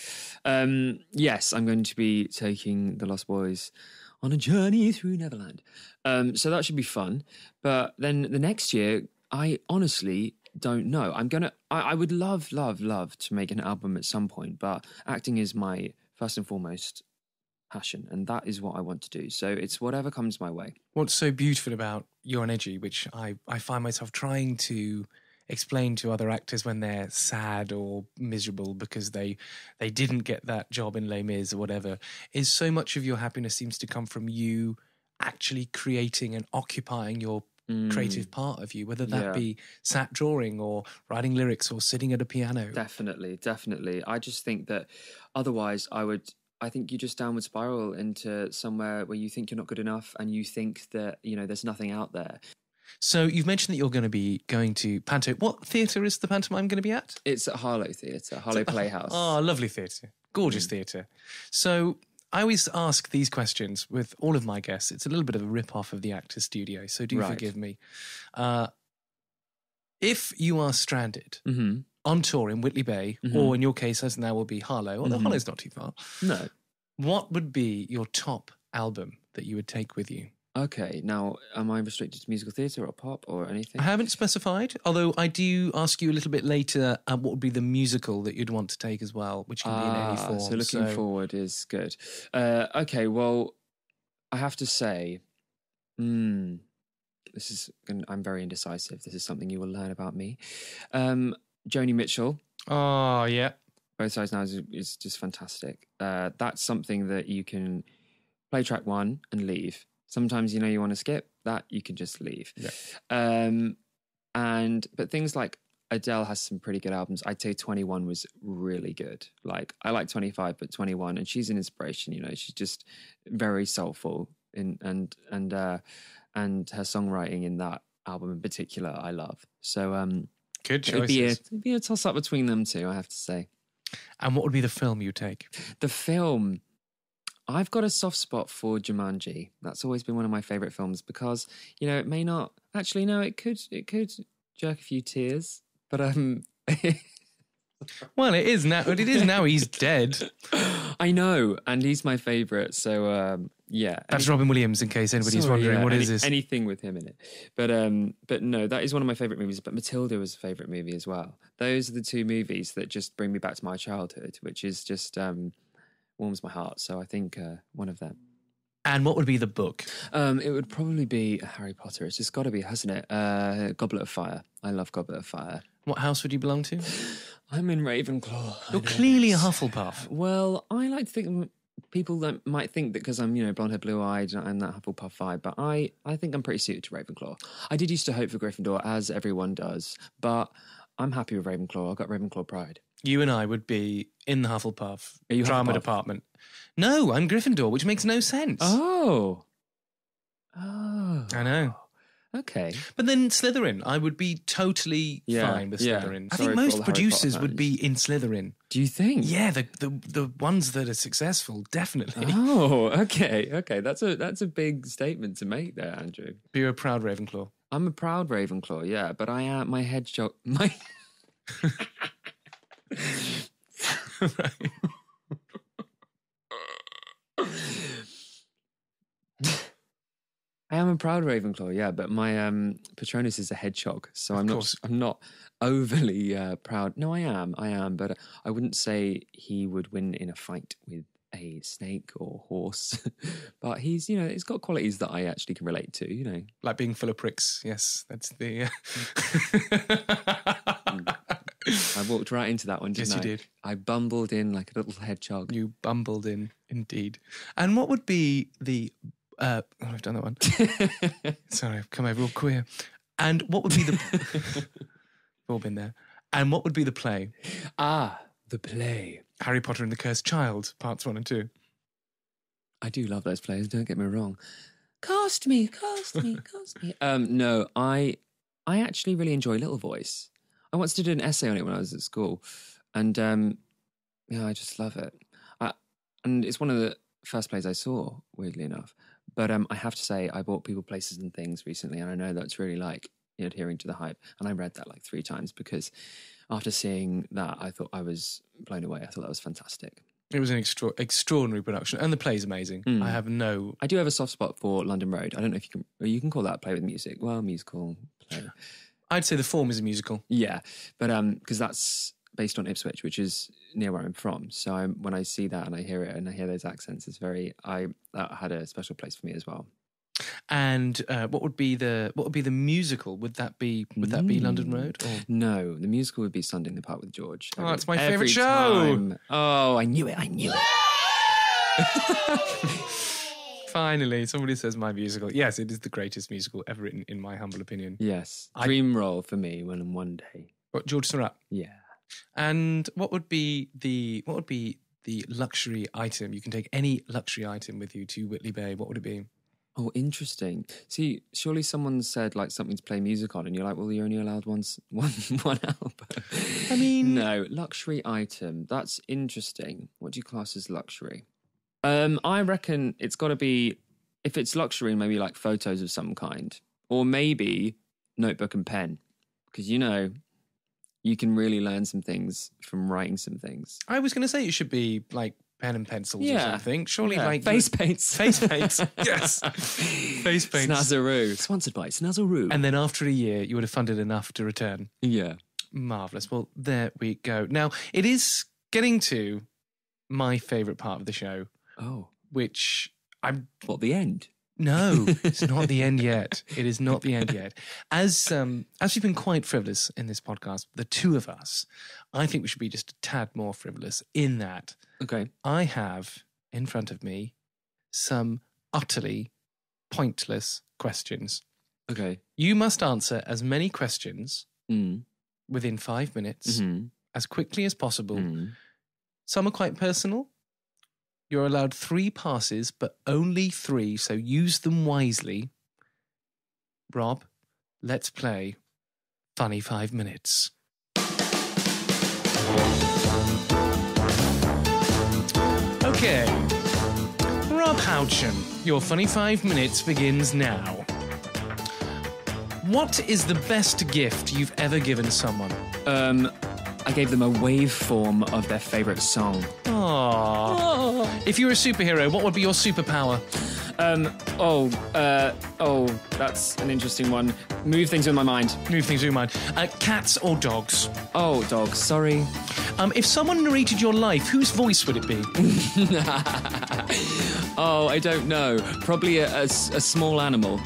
Um, yes, I'm going to be taking the Lost Boys on a journey through Neverland. Um, so that should be fun. But then the next year, I honestly don't know. I'm gonna. I, I would love, love, love to make an album at some point, but acting is my first and foremost passion, and that is what I want to do. So it's whatever comes my way. What's so beautiful about your energy, which I, I find myself trying to explain to other actors when they're sad or miserable because they they didn't get that job in Les Mis or whatever, is so much of your happiness seems to come from you actually creating and occupying your creative part of you, whether that Mm. Yeah. be sat drawing or writing lyrics or sitting at a piano. Definitely, definitely. I just think that otherwise, I would. I think you just downward spiral into somewhere where you think you're not good enough, and you think that you know there's nothing out there. So you've mentioned that you're going to be going to Panto. What theatre is the pantomime going to be at? It's at Harlow Theatre, Harlow Playhouse. Oh, lovely theatre. Gorgeous theatre. So I always ask these questions with all of my guests. It's a little bit of a rip off of the Actors Studio, so do Right. forgive me. Uh, if you are stranded hmm on tour in Whitley Bay, or in your case, as now will be Harlow, although Harlow's not too far, No. what would be your top album that you would take with you? Okay. Now, am I restricted to musical theatre or pop or anything? I haven't specified, although I do ask you a little bit later uh, what would be the musical that you'd want to take as well, which can be in any Ah, form. So looking forward is good. Uh, okay, well, I have to say, hmm, this is. I'm very indecisive. This is something you will learn about me. Um, Joni Mitchell, Oh, yeah. both sides now is, is just fantastic. Uh, that's something that you can play track one and leave. Sometimes you know you want to skip that you can just leave. Yeah. Um, and but things like Adele has some pretty good albums. I'd say 21 was really good. Like I like 25, but 21, and she's an inspiration. You know, she's just very soulful in and and uh, and her songwriting in that album in particular, I love. So um, Good it'd be, a, it'd be a toss up between them two, I have to say. And what would be the film you take? The film, I've got a soft spot for Jumanji. That's always been one of my favorite films because you know it may not actually no, it could it could jerk a few tears, but um. Well, it is now. It is now. He's dead. I know, and he's my favorite. So um, yeah, That's Any- Robin Williams. In case anybody's sorry, wondering, yeah, what any- is this? Anything with him in it, but um, but no, that is one of my favorite movies. But Matilda was a favorite movie as well. Those are the two movies that just bring me back to my childhood, which is just um, warms my heart. So I think uh, one of them. and what would be the book? Um, it would probably be Harry Potter. It's just got to be, hasn't it? Uh, Goblet of Fire. I love Goblet of Fire. What house would you belong to? I'm in Ravenclaw. You're clearly a Hufflepuff. Well, I like to think people that might think that because I'm, you know, blonde hair, blue eyed, I'm that Hufflepuff vibe. But I, I think I'm pretty suited to Ravenclaw. I did used to hope for Gryffindor, as everyone does, but I'm happy with Ravenclaw. I've got Ravenclaw pride. You and I would be in the Hufflepuff Are you drama Hufflepuff? department. No, I'm Gryffindor, which makes no sense. Oh, oh, I know. Okay. But then Slytherin, I would be totally Yeah, fine with yeah. Slytherin. I Sorry think most producers would be in Slytherin. Do you think? Yeah, the, the the ones that are successful, definitely. Oh, okay, okay. That's a that's a big statement to make there, Andrew. Be a proud Ravenclaw. I'm a proud Ravenclaw, yeah, but I am my hedgehog. My I am a proud Ravenclaw, yeah, but my um, Patronus is a hedgehog, so I'm not. I'm not overly uh, proud. No, I am. I am, but I wouldn't say he would win in a fight with a snake or horse. but he's, you know, he's got qualities that I actually can relate to. You know, Like being full of pricks. Yes, that's the. I walked right into that one. Didn't Yes, you I? did. I bumbled in like a little hedgehog. you bumbled in, indeed. And what would be the. Uh, oh, I've done that one. Sorry, I've come over all queer. And what would be the. We've all been there. And what would be the play? ah, the play. Harry Potter and the Cursed Child, parts one and two. I do love those plays. Don't get me wrong. Cast me, cast me, cast me. Um, no, I, I actually really enjoy Little Voice. I once did an essay on it when I was at school, and um, yeah, I just love it. I, and it's one of the first plays I saw, weirdly enough. But um, I have to say, I bought People, Places, and Things recently, and I know that's really like adhering to the hype. And I read that like three times because after seeing that, I thought I was blown away. I thought that was fantastic. It was an extra- extraordinary production, and the play's amazing. Mm. I have no. I do have a soft spot for London Road. I don't know if you can. or You can call that a play with music. Well, musical play. I'd say the form is a musical. Yeah, but um, because that's based on Ipswich, which is near where I'm from. So I'm, when I see that and I hear it and I hear those accents, it's very. I that had a special place for me as well. And uh, what would be the what would be the musical? Would that be would that be London Road? Or? No, the musical would be Sunday in the Park with George. Oh, it's my favourite show. time. Oh, I knew it. I knew it. Finally, somebody says my musical. Yes, it is the greatest musical ever written, in my humble opinion. Yes, I- dream role for me when in one day. But George Seurat. Yeah. And what would be the what would be the luxury item? You can take any luxury item with you to Whitley Bay. What would it be? Oh, interesting. See, surely someone said like something to play music on, and you're like, well, you're only allowed once one one album. I mean- no luxury item. That's interesting. What do you class as luxury? Um, I reckon it's got to be if it's luxury, maybe like photos of some kind, or maybe notebook and pen, because you know you can really learn some things from writing some things. I was going to say it should be like pen and pencils or Yeah. something. Surely, Yeah, like face paints. face paints. yes, face paints. Snazaroo, sponsored by Snazaroo. And then after a year, you would have funded enough to return. yeah. Marvelous. Well, there we go. Now it is getting to my favourite part of the show, Oh, which I'm what the end? No, it's not the end yet. It is not the end yet. As um, as we've been quite frivolous in this podcast, the two of us, I think we should be just a tad more frivolous in that Okay. I have in front of me some utterly pointless questions. Okay. You must answer as many questions Mm. within five minutes Mhm. as quickly as possible. Mm. Some are quite personal. You're allowed three passes, but only three, so use them wisely. Rob, let's play Funny Five Minutes. Okay. Rob Houchen, your Funny Five Minutes begins now. What is the best gift you've ever given someone? Um, I gave them a waveform of their favorite song. Aww. If you were a superhero, what would be your superpower? Um, oh, uh, oh, that's an interesting one. Move things with my mind. Move things through your mind. Uh, cats or dogs? Oh, dogs, sorry. Um, if someone narrated your life, whose voice would it be? Oh, I don't know. Probably a a small animal.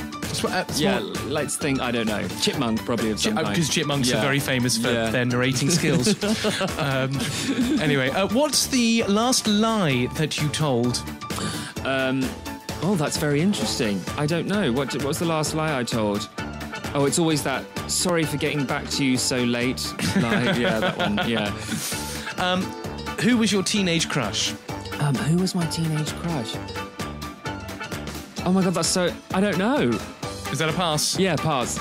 Uh, Yeah, let's think. I don't know. Chipmunk, probably of some. Because chipmunks Yeah. are very famous for Yeah. their narrating skills. um, anyway, uh, what's the last lie that you told? Um, oh, that's very interesting. I don't know. What What's the last lie I told? Oh, it's always that. Sorry for getting back to you so late. Lie. yeah, that one. Yeah. Who was your teenage crush? Um, who was my teenage crush? Oh my god, that's so. I don't know. Is that a pass? Yeah, pass.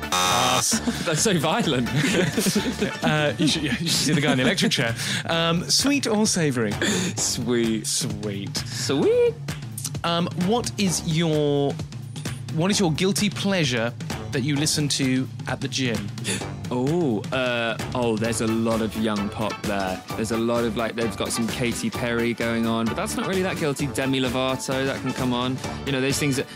Pass. That's so violent. uh, you, should, you should see the guy in the electric chair. Um, sweet or savoury? Sweet. Sweet. Sweet. Um, what is your what is your guilty pleasure that you listen to at the gym? Oh, uh, oh, there's a lot of young pop there. There's a lot of like, they've got some Katy Perry going on, but that's not really that guilty. Demi Lovato, that can come on. You know, those things that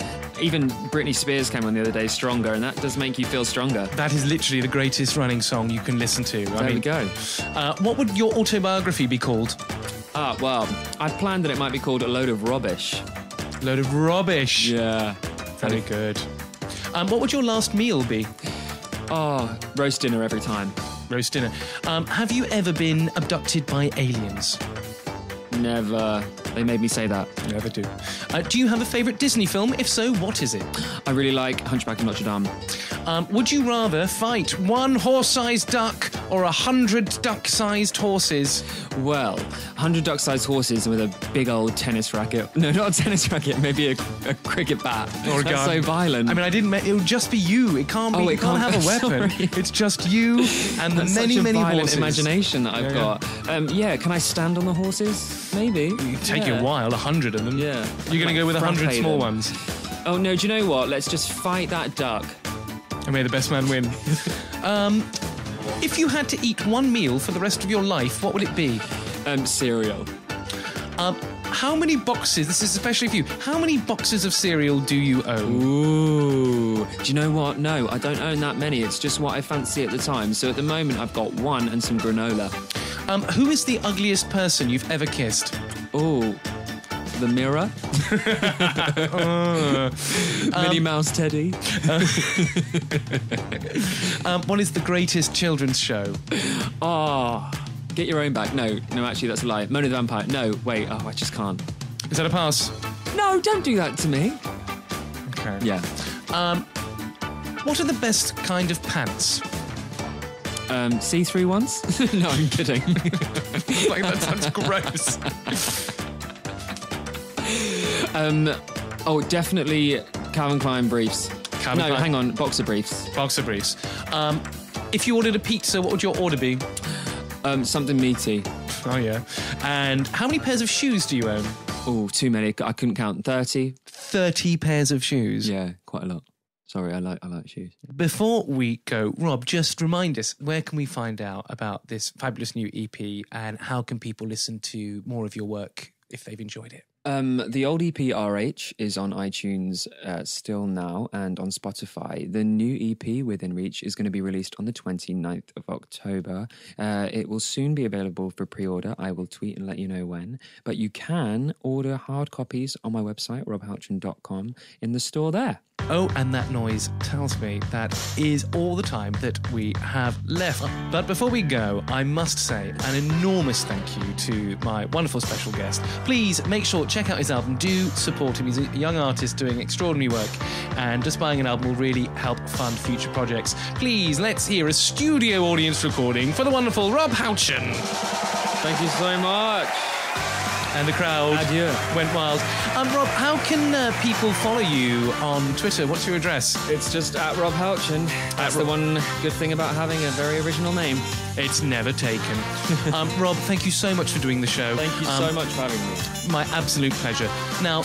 even Britney Spears came on the other day, Stronger, and that does make you feel stronger. That is literally the greatest running song you can listen to. I There we go. Uh, what would your autobiography be called? Ah, well, I planned that it might be called A Load of Rubbish. Load of rubbish. Yeah. Very good. Um, what would your last meal be? Oh, roast dinner every time. Roast dinner. Um, have you ever been abducted by aliens? Never. They made me say that. Never do. Uh, do you have a favourite Disney film? If so, what is it? I really like Hunchback of Notre Dame. Um, would you rather fight one horse-sized duck or a hundred duck-sized horses? Well, 100 duck sized horses with a big old tennis racket. No, not a tennis racket, maybe a, a cricket bat. Or a That's gun. so violent. I mean, I didn't. It would just be you. It can't be. Oh, it you can't, can't- have a weapon. sorry. It's just you and the That's many, such a many violent horses. imagination that I've Yeah, got. Um, yeah, can I stand on the horses? Maybe. It'd take you Yeah. a while. A hundred of them. Yeah. You're going to go with a hundred small ones. Oh no, do you know what? Let's just fight that duck. And may the best man win. um, if you had to eat one meal for the rest of your life, what would it be? Um, cereal. Um, how many boxes? This is especially for you. How many boxes of cereal do you own? Ooh. Do you know what? No, I don't own that many. It's just what I fancy at the time. So at the moment, I've got one and some granola. Um, who is the ugliest person you've ever kissed? Oh. The Mirror, Minnie Mouse Teddy. Um, what is the greatest children's show? Oh, get your own back. No, no, actually, that's a lie. Mona the Vampire. No, wait. Oh, I just can't. Is that a pass? No, don't do that to me. Okay. Yeah. Um, What are the best kind of pants? Um, see-through ones? no, I'm kidding. like that sounds gross. Um, oh, definitely Calvin Klein briefs. Calvin no, Klein- hang on, boxer briefs. Boxer briefs. Um, if you ordered a pizza, what would your order be? Um, something meaty. Oh yeah. And how many pairs of shoes do you own? Oh, too many. I couldn't count. Thirty. Thirty pairs of shoes. Yeah, quite a lot. Sorry, I like I like shoes. Before we go, Rob, just remind us where can we find out about this fabulous new EP and how can people listen to more of your work if they've enjoyed it? Um, the old EP RH is on iTunes uh, still now and on Spotify. The new EP Within Reach is going to be released on the 29th of October. Uh, it will soon be available for pre order. I will tweet and let you know when. But you can order hard copies on my website, robhouchen.com, in the store there. Oh, and that noise tells me that is all the time that we have left. But before we go, I must say an enormous thank you to my wonderful special guest. Please make sure check out his album. Do support him. He's a young artist doing extraordinary work, and just buying an album will really help fund future projects. Please let's hear a studio audience recording for the wonderful Rob Houchen. Thank you so much. And the crowd Adieu. went wild. Um, Rob, how can uh, people follow you on Twitter? What's your address? It's just at Rob Houchen. That's Rob- the one good thing about having a very original name. It's never taken. um, Rob, thank you so much for doing the show. Thank you Um, so much for having me. My absolute pleasure. Now,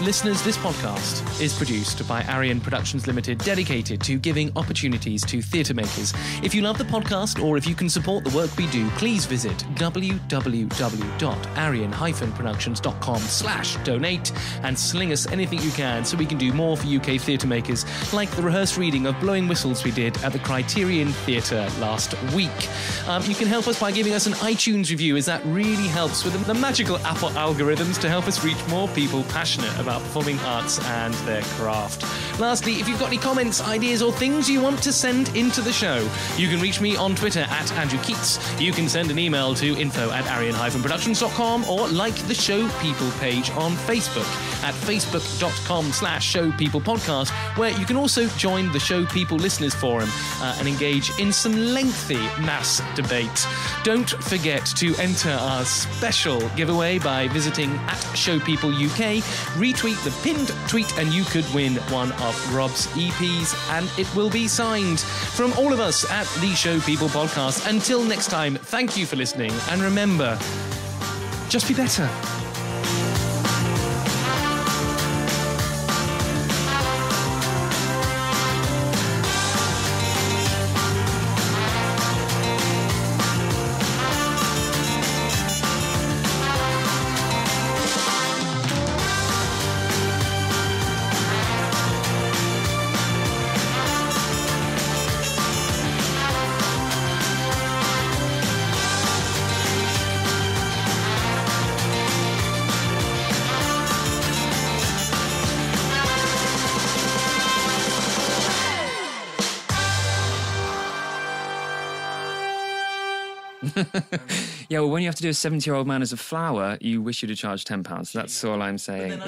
listeners, this podcast is produced by Arion Productions Limited, dedicated to giving opportunities to theatre makers. If you love the podcast or if you can support the work we do, please visit www.arion-productions.com slash donate and sling us anything you can so we can do more for UK theatre makers, like the rehearsed reading of Blowing Whistles we did at the Criterion Theatre last week. Um, you can help us by giving us an iTunes review, as that really helps with the magical Apple algorithms to help us reach more people passionate about performing arts and their craft. Lastly, if you've got any comments, ideas, or things you want to send into the show, you can reach me on Twitter at Andrew Keates. You can send an email to info at arion-productions.com or like the Show People page on Facebook at facebook.com slash show people podcast, where you can also join the Show People Listeners Forum uh, and engage in some lengthy mass debate. Don't forget to enter our special giveaway by visiting at Show People UK, retweet the pinned tweet, and you could win one of Rob's EPs, and it will be signed. From all of us at the Show People podcast, until next time, thank you for listening, and remember, just be better. You have to do a 70 year old man as a flower, you wish you'd have charged £10. That's all I'm saying.